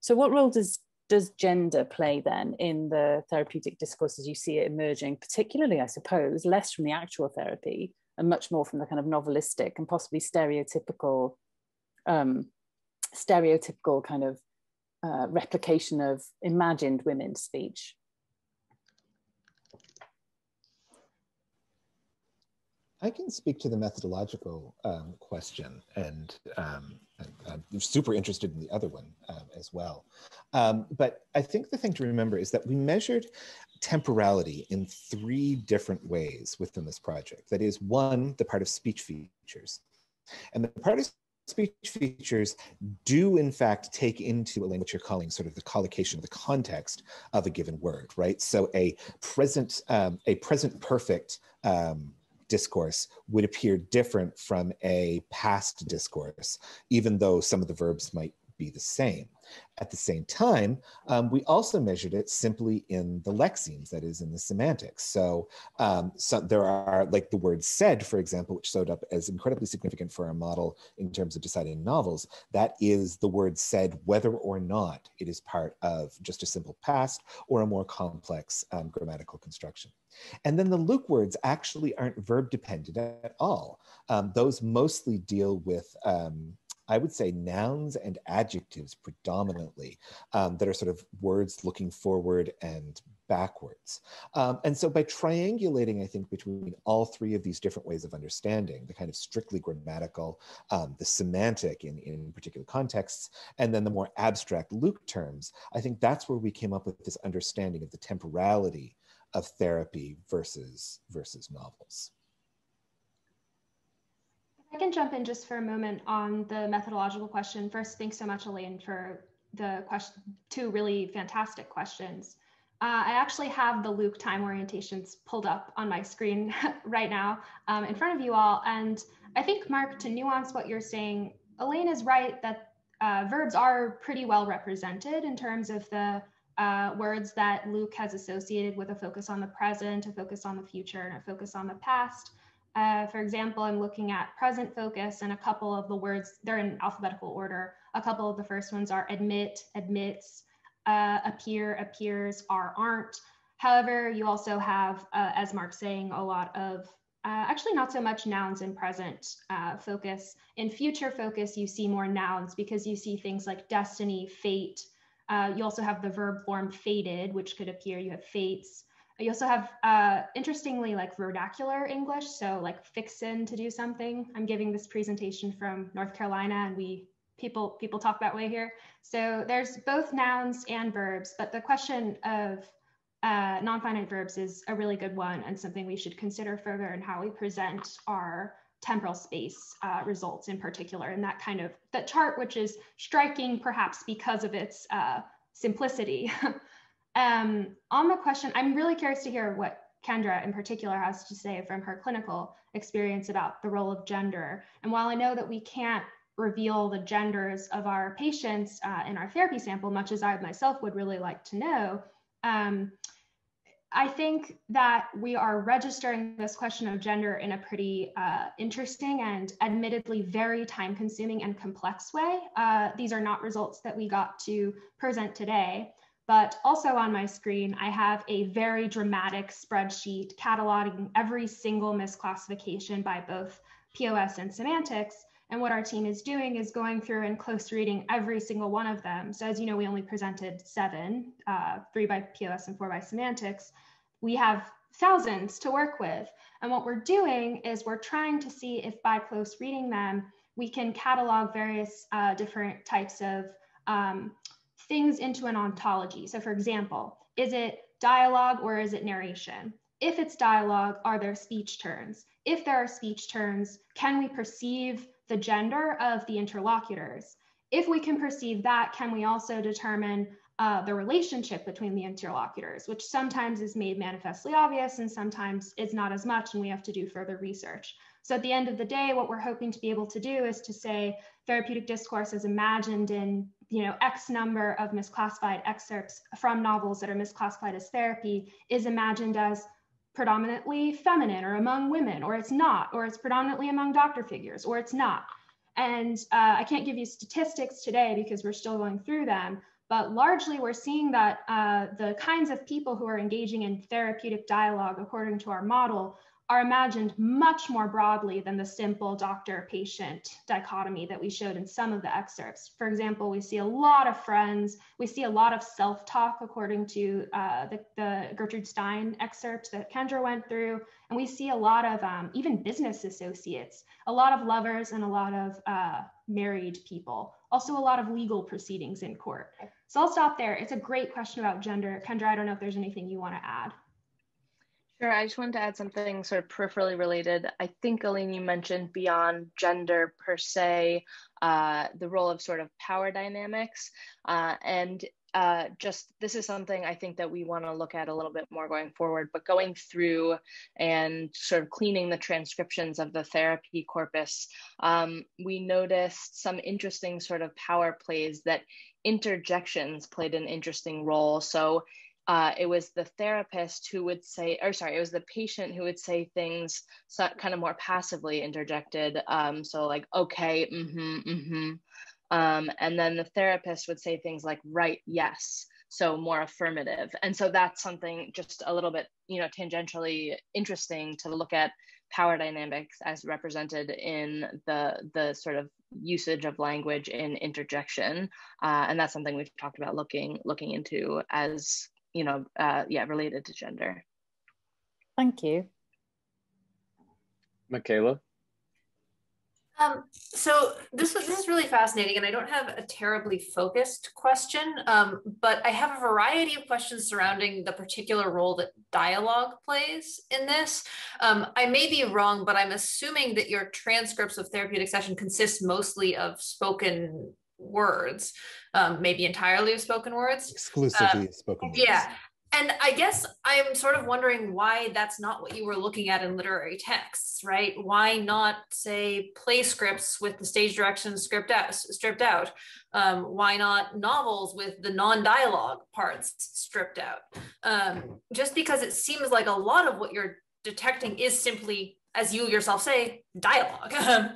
So what role does does gender play then in the therapeutic discourse as you see it emerging, particularly, I suppose, less from the actual therapy and much more from the kind of novelistic and possibly stereotypical, um, stereotypical kind of uh, replication of imagined women's speech? I can speak to the methodological um, question, and um, I'm super interested in the other one um, as well. Um, but I think the thing to remember is that we measured temporality in three different ways within this project. That is, one, the part of speech features. And the part of speech features do in fact take into a language you're calling sort of the collocation of the context of a given word, right? So a present, um, a present perfect um, discourse would appear different from a past discourse, even though some of the verbs might be the same. At the same time, um, we also measured it simply in the lexemes, that is in the semantics. So, um, so there are like the word said, for example, which showed up as incredibly significant for our model in terms of deciding novels. That is the word said, whether or not it is part of just a simple past or a more complex um, grammatical construction. And then the LIWC words actually aren't verb dependent at all. Um, those mostly deal with um, I would say nouns and adjectives predominantly um, that are sort of words looking forward and backwards. Um, and so by triangulating, I think, between all three of these different ways of understanding, the kind of strictly grammatical, um, the semantic in, in particular contexts, and then the more abstract LIWC terms, I think that's where we came up with this understanding of the temporality of therapy versus versus novels. I can jump in just for a moment on the methodological question. First, thanks so much, Elaine, for the question, two really fantastic questions. Uh, I actually have the LIWC time orientations pulled up on my screen (laughs) right now um, in front of you all. And I think, Mark, to nuance what you're saying, Elaine is right that uh, verbs are pretty well represented in terms of the uh, words that LIWC has associated with a focus on the present, a focus on the future, and a focus on the past. Uh, for example, I'm looking at present focus and a couple of the words, they're in alphabetical order. A couple of the first ones are admit, admits, uh, appear, appears, are, aren't. However, you also have, uh, as Mark's saying, a lot of uh, actually not so much nouns in present uh, focus. In future focus, you see more nouns because you see things like destiny, fate, uh, you also have the verb form fated, which could appear. You have fates. You also have, uh, interestingly, like vernacular English. So like fixin to do something. I'm giving this presentation from North Carolina and we people people talk that way here. So there's both nouns and verbs, but the question of uh, non-finite verbs is a really good one and something we should consider further in how we present our temporal space uh, results in particular and that kind of that chart which is striking perhaps because of its uh, simplicity (laughs) um, on the question i'm really curious to hear what kendra in particular has to say from her clinical experience about the role of gender and while i know that we can't reveal the genders of our patients uh, in our therapy sample much as i myself would really like to know um, I think that we are registering this question of gender in a pretty uh, interesting and admittedly very time consuming and complex way. Uh, these are not results that we got to present today, but also on my screen, I have a very dramatic spreadsheet cataloging every single misclassification by both POS and semantics And what our team is doing is going through and close reading every single one of them. So as you know, we only presented seven, uh, three by POS and four by semantics. We have thousands to work with. And what we're doing is we're trying to see if by close reading them, we can catalog various uh, different types of um, things into an ontology. So for example, is it dialogue or is it narration? If it's dialogue, are there speech turns? If there are speech turns, can we perceive the gender of the interlocutors? If we can perceive that, can we also determine uh, the relationship between the interlocutors, which sometimes is made manifestly obvious and sometimes is not as much, and we have to do further research. So at the end of the day, what we're hoping to be able to do is to say therapeutic discourse is imagined in you know X number of misclassified excerpts from novels that are misclassified as therapy is imagined as predominantly feminine or among women, or it's not, or it's predominantly among doctor figures, or it's not. And uh, I can't give you statistics today because we're still going through them, but largely we're seeing that uh, the kinds of people who are engaging in therapeutic dialogue according to our model are imagined much more broadly than the simple doctor patient dichotomy that we showed in some of the excerpts. For example, we see a lot of friends, we see a lot of self talk according to uh, the, the, Gertrude Stein excerpt that Kendra went through. And we see a lot of um, even business associates, a lot of lovers, and a lot of uh, married people, also a lot of legal proceedings in court. So I'll stop there. It's a great question about gender. Kendra, I don't know if there's anything you want to add. Sure. I just wanted to add something sort of peripherally related. I think, Aline, you mentioned beyond gender per se, uh, the role of sort of power dynamics. Uh, and uh, just this is something I think that we want to look at a little bit more going forward. But going through and sort of cleaning the transcriptions of the therapy corpus, um, we noticed some interesting sort of power plays that interjections played an interesting role. So uh, it was the therapist who would say, or sorry, it was the patient who would say things so, kind of more passively interjected. Um, so like, okay, mm-hmm, mm-hmm. Um, and then the therapist would say things like, right, yes. So more affirmative. And so that's something just a little bit, you know, tangentially interesting to look at power dynamics as represented in the the sort of usage of language in interjection uh, and that's something we've talked about looking looking into as you know, uh, yeah, related to gender. Thank you. Michaela? Um, so this was this is really fascinating, and I don't have a terribly focused question, um, but I have a variety of questions surrounding the particular role that dialogue plays in this. Um, I may be wrong, but I'm assuming that your transcripts of therapeutic session consist mostly of spoken words, um, maybe entirely of spoken words. Exclusively spoken words. Yeah. And I guess I'm sort of wondering why that's not what you were looking at in literary texts, right? Why not say play scripts with the stage direction script out, stripped out? Um, why not novels with the non-dialogue parts stripped out? Um, just because it seems like a lot of what you're detecting is simply, as you yourself say, dialogue. (laughs)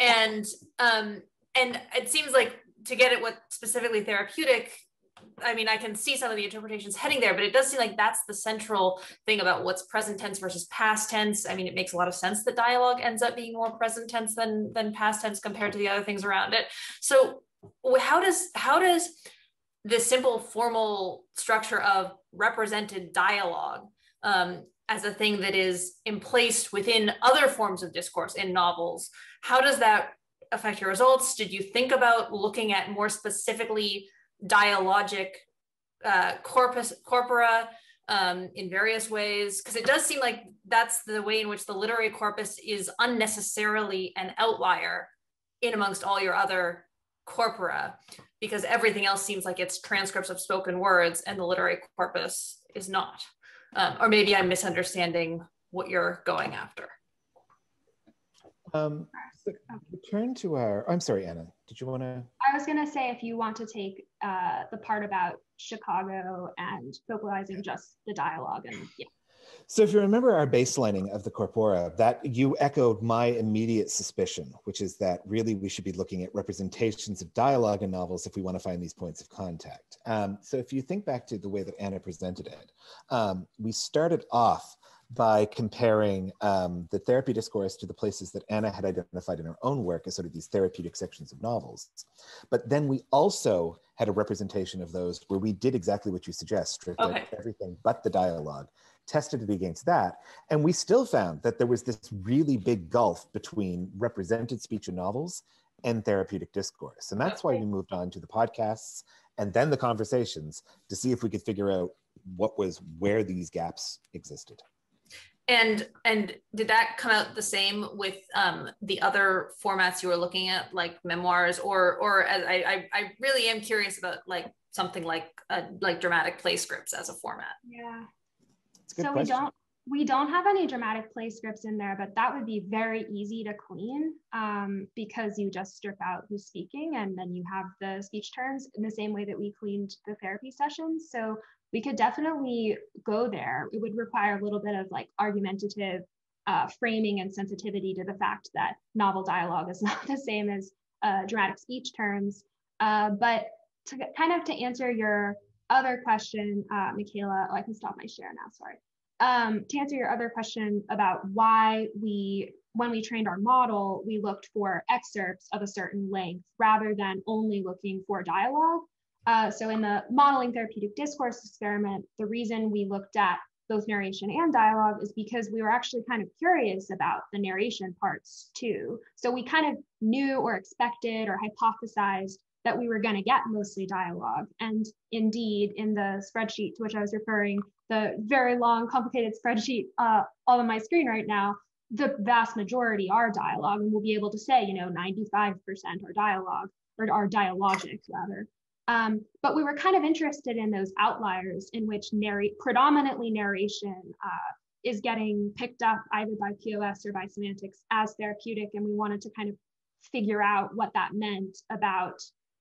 and um, and it seems like to get at what specifically therapeutic I mean, I can see some of the interpretations heading there, but it does seem like that's the central thing about what's present tense versus past tense. I mean, it makes a lot of sense that dialogue ends up being more present tense than than past tense compared to the other things around it. So, how does how does the simple formal structure of represented dialogue um, as a thing that is emplaced within other forms of discourse in novels, how does that affect your results? Did you think about looking at more specifically dialogic uh, corpus corpora um, in various ways? Because it does seem like that's the way in which the literary corpus is unnecessarily an outlier in amongst all your other corpora, because everything else seems like it's transcripts of spoken words and the literary corpus is not. Um, or maybe I'm misunderstanding what you're going after. Um, return to our, I'm sorry, Anna, did you want to? I was going to say if you want to take uh, the part about Chicago and focalizing just the dialogue and yeah. So if you remember our baselining of the corpora, that you echoed my immediate suspicion, which is that really we should be looking at representations of dialogue in novels if we want to find these points of contact. Um, so if you think back to the way that Anna presented it, um, we started off by comparing um, the therapy discourse to the places that Anna had identified in her own work as sort of these therapeutic sections of novels. But then we also had a representation of those where we did exactly what you suggest, stripped okay. out everything but the dialogue, tested it against that, and we still found that there was this really big gulf between represented speech in novels and therapeutic discourse. And that's why we moved on to the podcasts and then the conversations to see if we could figure out what was where these gaps existed. And and did that come out the same with um, the other formats you were looking at, like memoirs, or or as I, I, I really am curious about like something like a, like dramatic play scripts as a format. Yeah. So question. we don't we don't have any dramatic play scripts in there, but that would be very easy to clean um, because you just strip out who's speaking and then you have the speech terms in the same way that we cleaned the therapy sessions. So we could definitely go there. It would require a little bit of like argumentative uh, framing and sensitivity to the fact that novel dialogue is (laughs) not the same as uh, dramatic speech terms. Uh, but to kind of to answer your other question, uh, Michaela, oh, I can stop my share now, sorry. Um, to answer your other question about why we, when we trained our model, we looked for excerpts of a certain length rather than only looking for dialogue. Uh, so in the modeling therapeutic discourse experiment, the reason we looked at both narration and dialogue is because we were actually kind of curious about the narration parts too. So we kind of knew or expected or hypothesized that we were going to get mostly dialogue. And indeed, in the spreadsheet to which I was referring, the very long, complicated spreadsheet uh, all on my screen right now, the vast majority are dialogue. And we'll be able to say, you know, 95% are dialogue or are dialogic rather. Um, but we were kind of interested in those outliers in which predominantly narration uh, is getting picked up either by POS or by semantics as therapeutic. And we wanted to kind of figure out what that meant about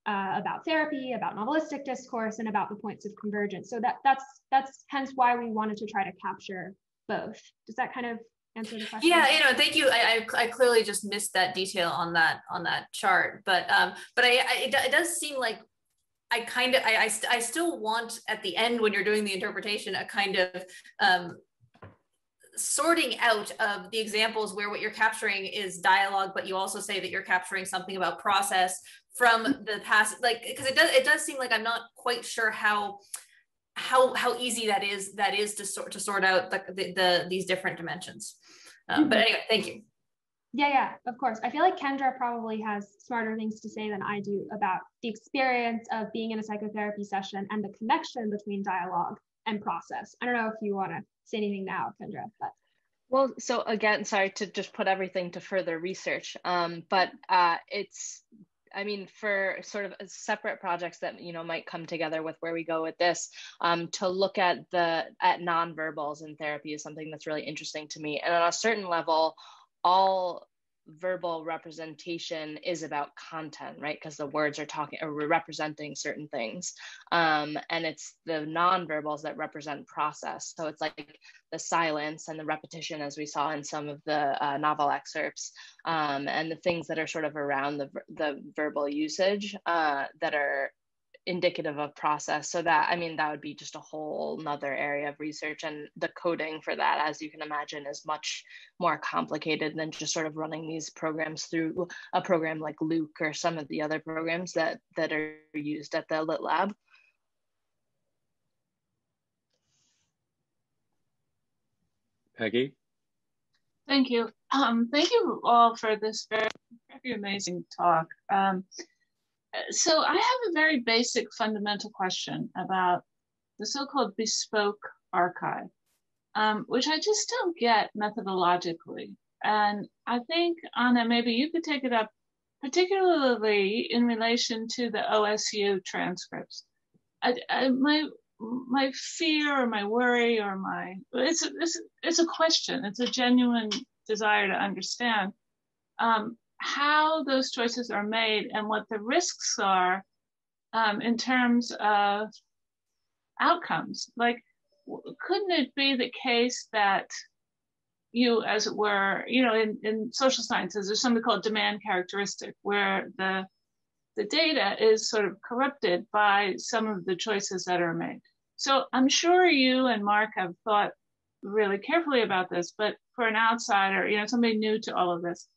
uh, about therapy, about novelistic discourse, and about the points of convergence. So that that's that's hence why we wanted to try to capture both. Does that kind of answer the question? Yeah, you know, thank you. I, I, I clearly just missed that detail on that on that chart, but um, but I, I it, it does seem like I kind of I, I, st- I still want at the end when you're doing the interpretation a kind of um, sorting out of the examples where what you're capturing is dialogue, but you also say that you're capturing something about process from the past like because it does it does seem like i'm not quite sure how how how easy that is that is to sort to sort out the, the, the these different dimensions. Um, but anyway thank you yeah yeah of course. I feel like kendra probably has smarter things to say than i do about the experience of being in a psychotherapy session and the connection between dialogue and process. I don't know if you want to say anything now kendra but. Well, so again, sorry to just put everything to further research, um, but uh, it's I mean, for sort of separate projects that you know might come together with where we go with this, um, to look at the at nonverbals in therapy is something that's really interesting to me. And on a certain level, all verbal representation is about content, right? Because the words are talking or representing certain things. Um, and it's the nonverbals that represent process. So it's like the silence and the repetition, as we saw in some of the uh, novel excerpts, um, and the things that are sort of around the, the verbal usage uh, that are indicative of process so that i mean that would be just a whole nother area of research and the coding for that as you can imagine is much more complicated than just sort of running these programs through a program like LIWC or some of the other programs that that are used at the lit lab. Peggy? Thank you. Um, thank you all for this very, very amazing talk. Um, so I have a very basic fundamental question about the so-called bespoke archive, um, which I just don't get methodologically. And I think, Anna, maybe you could take it up, particularly in relation to the OSU transcripts. I, I, my my fear or my worry or my it's it's, it's a question. It's a genuine desire to understand. Um, how those choices are made and what the risks are um, in terms of outcomes. Like, couldn't it be the case that you, as it were, you know, in, in social sciences, there's something called demand characteristic, where the the data is sort of corrupted by some of the choices that are made. So I'm sure you and Mark have thought really carefully about this, but for an outsider, you know, somebody new to all of this,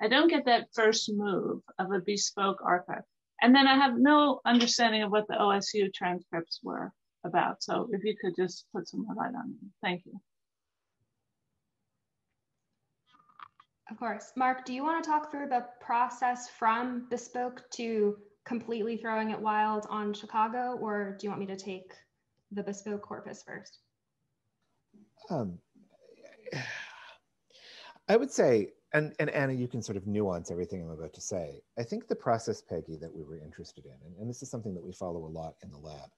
I don't get that first move of a bespoke archive. And then I have no understanding of what the OSU transcripts were about. So if you could just put some more light on it. Thank you. Of course. Mark, do you want to talk through the process from bespoke to completely throwing it wild on Chicago, or do you want me to take the bespoke corpus first? Um, I would say and, and Anna, you can sort of nuance everything I'm about to say. I think the process, Peggy, that we were interested in, and, and this is something that we follow a lot in the lab,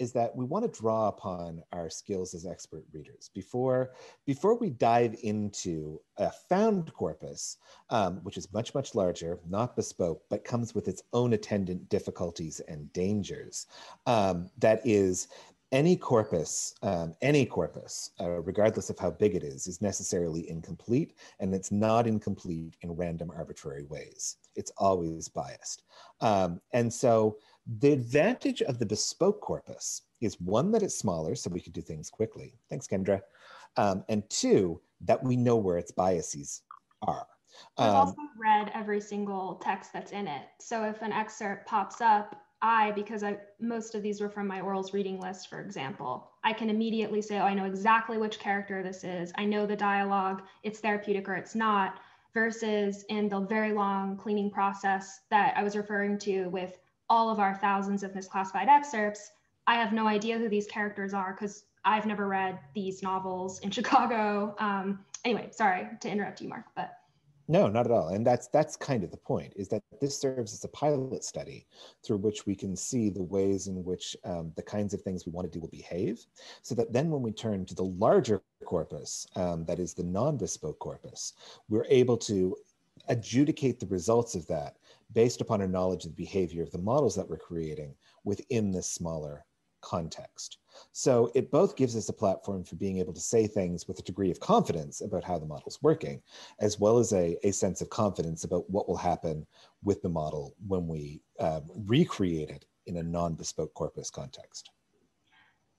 is that we want to draw upon our skills as expert readers. Before, before we dive into a found corpus, um, which is much, much larger, not bespoke, but comes with its own attendant difficulties and dangers, um, that is any corpus, um, any corpus, uh, regardless of how big it is, is necessarily incomplete, and it's not incomplete in random, arbitrary ways. It's always biased. Um, and so the advantage of the bespoke corpus is one, that it's smaller, so we can do things quickly. Thanks, Kendra. Um, and two, that we know where its biases are. I've um, also read every single text that's in it. So if an excerpt pops up I, because I most of these were from my orals reading list, for example, I can immediately say, oh, I know exactly which character this is. I know the dialogue, it's therapeutic or it's not, versus in the very long cleaning process that I was referring to with all of our thousands of misclassified excerpts, I have no idea who these characters are because I've never read these novels in (laughs) Chicago. Um, anyway, sorry to interrupt you, Mark, but no, not at all. And that's that's kind of the point is that this serves as a pilot study through which we can see the ways in which um, the kinds of things we want to do will behave. So that then when we turn to the larger corpus, um, that is the non-bespoke corpus, we're able to adjudicate the results of that based upon our knowledge of the behavior of the models that we're creating within this smaller context. So it both gives us a platform for being able to say things with a degree of confidence about how the model's working, as well as a, a sense of confidence about what will happen with the model when we um, recreate it in a non-bespoke corpus context.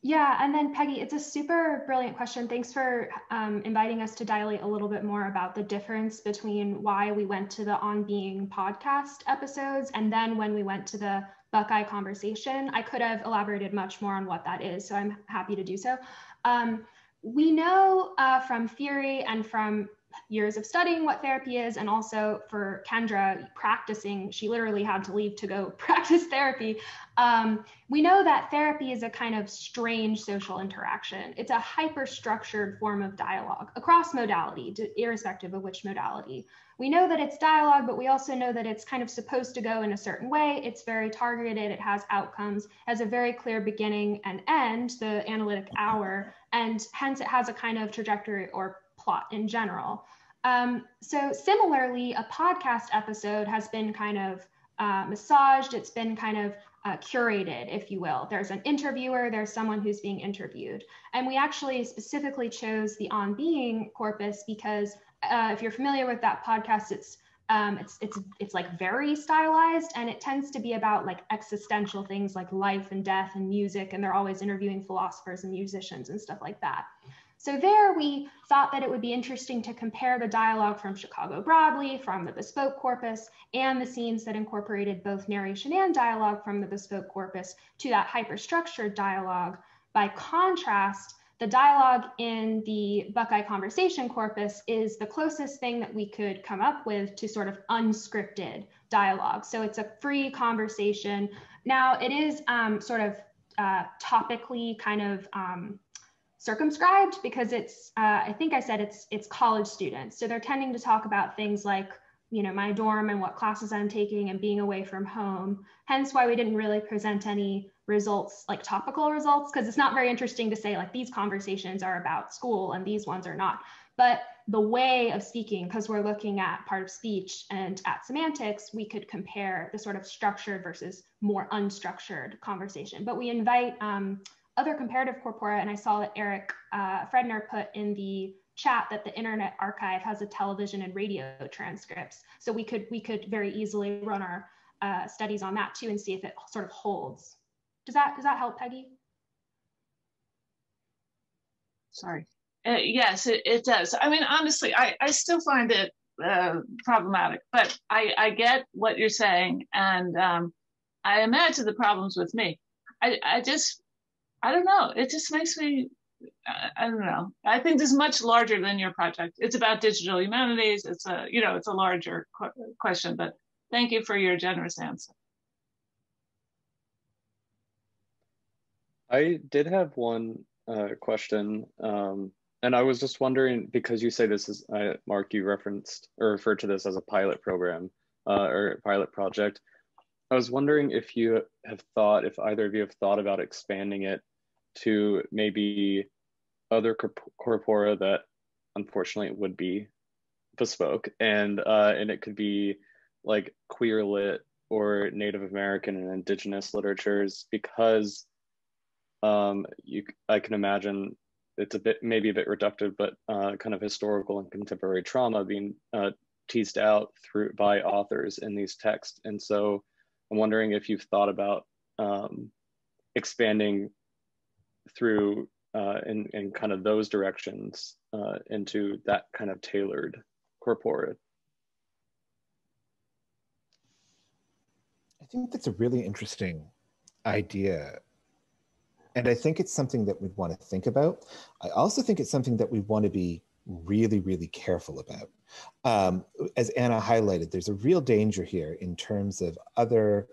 Yeah, and then Peggy, it's a super brilliant question. Thanks for um, inviting us to dilate a little bit more about the difference between why we went to the On Being podcast episodes and then when we went to the Buckeye conversation. I could have elaborated much more on what that is, so I'm happy to do so. Um, we know uh, from theory and from years of studying what therapy is, and also for Kendra practicing, she literally had to leave to go (laughs) practice therapy. Um, we know that therapy is a kind of strange social interaction. It's a hyper structured form of dialogue across modality, irrespective of which modality. We know that it's dialogue, but we also know that it's kind of supposed to go in a certain way. It's very targeted, it has outcomes, has a very clear beginning and end, the analytic hour, and hence it has a kind of trajectory or plot in general. Um, so similarly, a podcast episode has been kind of uh, massaged, it's been kind of uh, curated, if you will. There's an interviewer, there's someone who's being interviewed. And we actually specifically chose the on being corpus because uh, if you're familiar with that podcast, it's um, it's it's it's like very stylized, and it tends to be about like existential things like life and death and music, and they're always interviewing philosophers and musicians and stuff like that. So there we thought that it would be interesting to compare the dialogue from Chicago Broadly, from the Bespoke corpus, and the scenes that incorporated both narration and dialogue from the Bespoke corpus to that hyperstructured dialogue. By contrast, the dialogue in the Buckeye Conversation corpus is the closest thing that we could come up with to sort of unscripted dialogue. So it's a free conversation. Now, it is um, sort of uh, topically kind of um, circumscribed because it's, uh, I think I said it's, it's college students. So they're tending to talk about things like you know my dorm and what classes i'm taking and being away from home. Hence why we didn't really present any results like topical results because it's not very interesting to say like these conversations are about school and these ones are not. But the way of speaking because we're looking at part of speech and at semantics we could compare the sort of structured versus more unstructured conversation. But we invite um, other comparative corpora and i saw that Erik uh, fredner put in the chat that the internet archive has a television and radio transcripts so we could we could very easily run our uh, studies on that too and see if it sort of holds does that does that help, Peggy? Sorry. Uh, yes, it, it does. I mean, honestly, I, I still find it uh, problematic, but I, I get what you're saying. And um, I imagine the problems with me. I, I just, I don't know. It just makes me, I, don't know. I think this is much larger than your project. It's about digital humanities. It's a, you know, it's a larger qu question, but thank you for your generous answer. I did have one uh, question. Um, and I was just wondering, because you say this is, uh, Mark, you referenced or referred to this as a pilot program uh, or pilot project. I was wondering if you have thought, if either of you have thought about expanding it to maybe other corpora that unfortunately would be bespoke and uh, and it could be like queer lit or Native American and indigenous literatures because um, you I can imagine it's a bit maybe a bit reductive, but uh, kind of historical and contemporary trauma being uh, teased out through by authors in these texts. And so I'm wondering if you've thought about um, expanding through uh, in, in kind of those directions uh, into that kind of tailored corpora. I think that's a really interesting idea and I think it's something that we'd want to think about. I also think it's something that we want to be really, really careful about. Um, as Anna highlighted, there's a real danger here in terms of other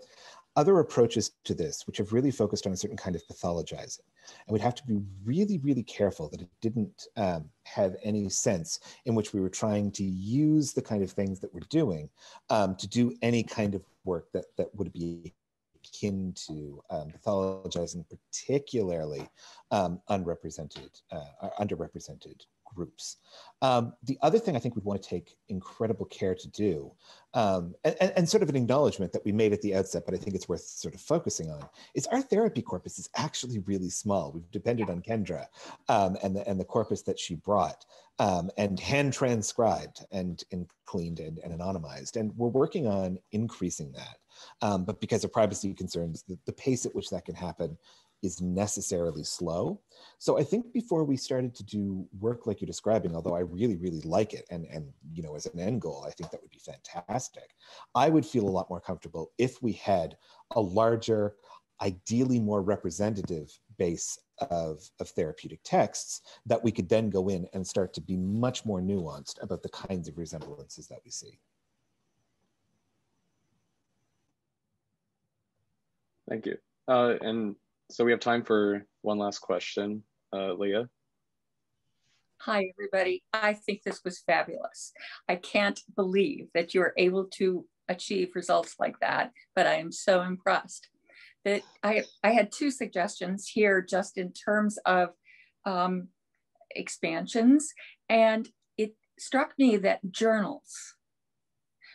other approaches to this, which have really focused on a certain kind of pathologizing. And we'd have to be really, really careful that it didn't um, have any sense in which we were trying to use the kind of things that we're doing um, to do any kind of work that, that would be akin to um, pathologizing particularly um, unrepresented, uh, underrepresented groups. Um, the other thing I think we'd want to take incredible care to do, um, and, and, sort of an acknowledgement that we made at the outset, but I think it's worth sort of focusing on, is our therapy corpus is actually really small. We've depended on Kendra um, and, the, and the corpus that she brought um, and hand transcribed and, and cleaned and, and, anonymized. And we're working on increasing that. Um, but because of privacy concerns, the, the pace at which that can happen is necessarily slow. So I think before we started to do work like you're describing, although I really, really like it, and, and you know, as an end goal, I think that would be fantastic. I would feel a lot more comfortable if we had a larger, ideally more representative base of, of therapeutic texts that we could then go in and start to be much more nuanced about the kinds of resemblances that we see. Thank you. Uh, and so we have time for one last question. Uh, Leah? Hi, everybody. I think this was fabulous. I can't believe that you're able to achieve results like that, but I am so impressed. That I, I had two suggestions here just in terms of um, expansions, and it struck me that journals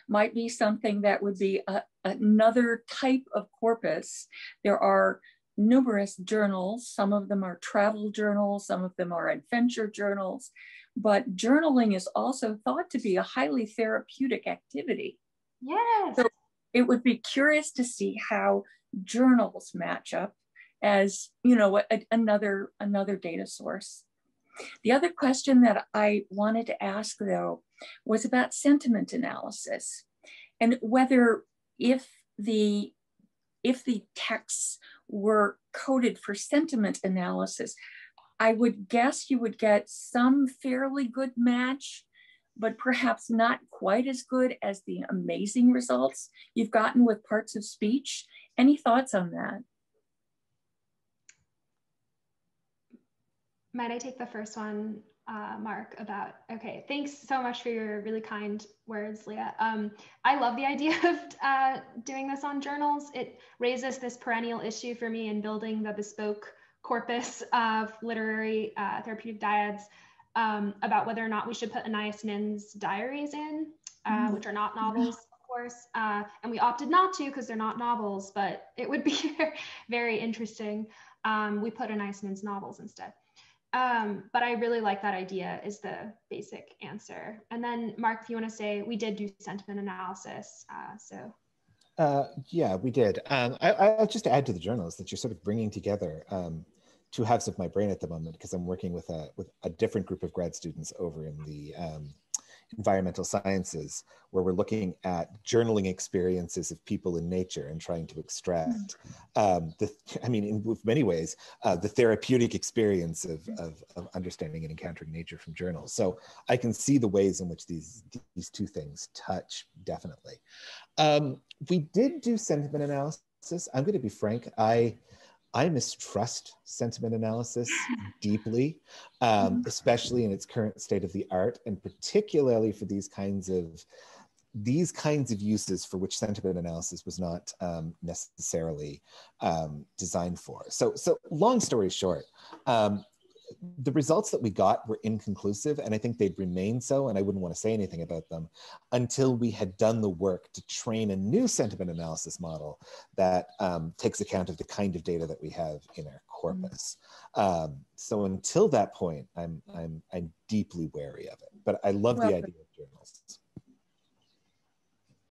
might be something that would be a, another type of corpus. There are numerous journals. Some of them are travel journals, some of them are adventure journals, but journaling is also thought to be a highly therapeutic activity. Yes. So it would be curious to see how journals match up as, you know, a, another another data source. The other question that I wanted to ask though was about sentiment analysis and whether if the if the texts were coded for sentiment analysis, I would guess you would get some fairly good match, but perhaps not quite as good as the amazing results you've gotten with parts of speech. Any thoughts on that? Might I take the first one? Uh, Mark about, okay, thanks so much for your really kind words, Leah. Um, I love the (laughs) idea of uh, doing this on journals. It raises this perennial issue for me in building the bespoke corpus of literary uh, therapeutic dyads um, about whether or not we should put Anais Nin's diaries in, mm. which are not novels, of course. Uh, and we opted not to because they're not novels, but it would be (laughs) very interesting. Um, we put Anais Nin's novels instead. Um, but I really like that idea is the basic answer. And then Mark, if you want to say, we did do sentiment analysis. Uh, so. Uh, yeah, we did. Um, I, will just add to the journals that you're sort of bringing together um, two halves of my brain at the moment because I'm working with a with a different group of grad students over in the um, environmental sciences, where we're looking at journaling experiences of people in nature and trying to extract um, the, I mean, in many ways, uh, the therapeutic experience of, of, of, understanding and encountering nature from journals. So I can see the ways in which these, these two things touch, definitely. Um, we did do sentiment analysis. I'm going to be frank. I, I mistrust sentiment analysis (laughs) deeply, um, mm-hmm. especially in its current state of the art, and particularly for these kinds of these kinds of uses for which sentiment analysis was not um, necessarily um, designed for. So, so long story short, um, the results that we got were inconclusive, and I think they'd remain so, and I wouldn't want to say anything about them until we had done the work to train a new sentiment analysis model that um, takes account of the kind of data that we have in our corpus. Um, so until that point, I'm, I'm, I'm deeply wary of it, but I love well, the idea of journals.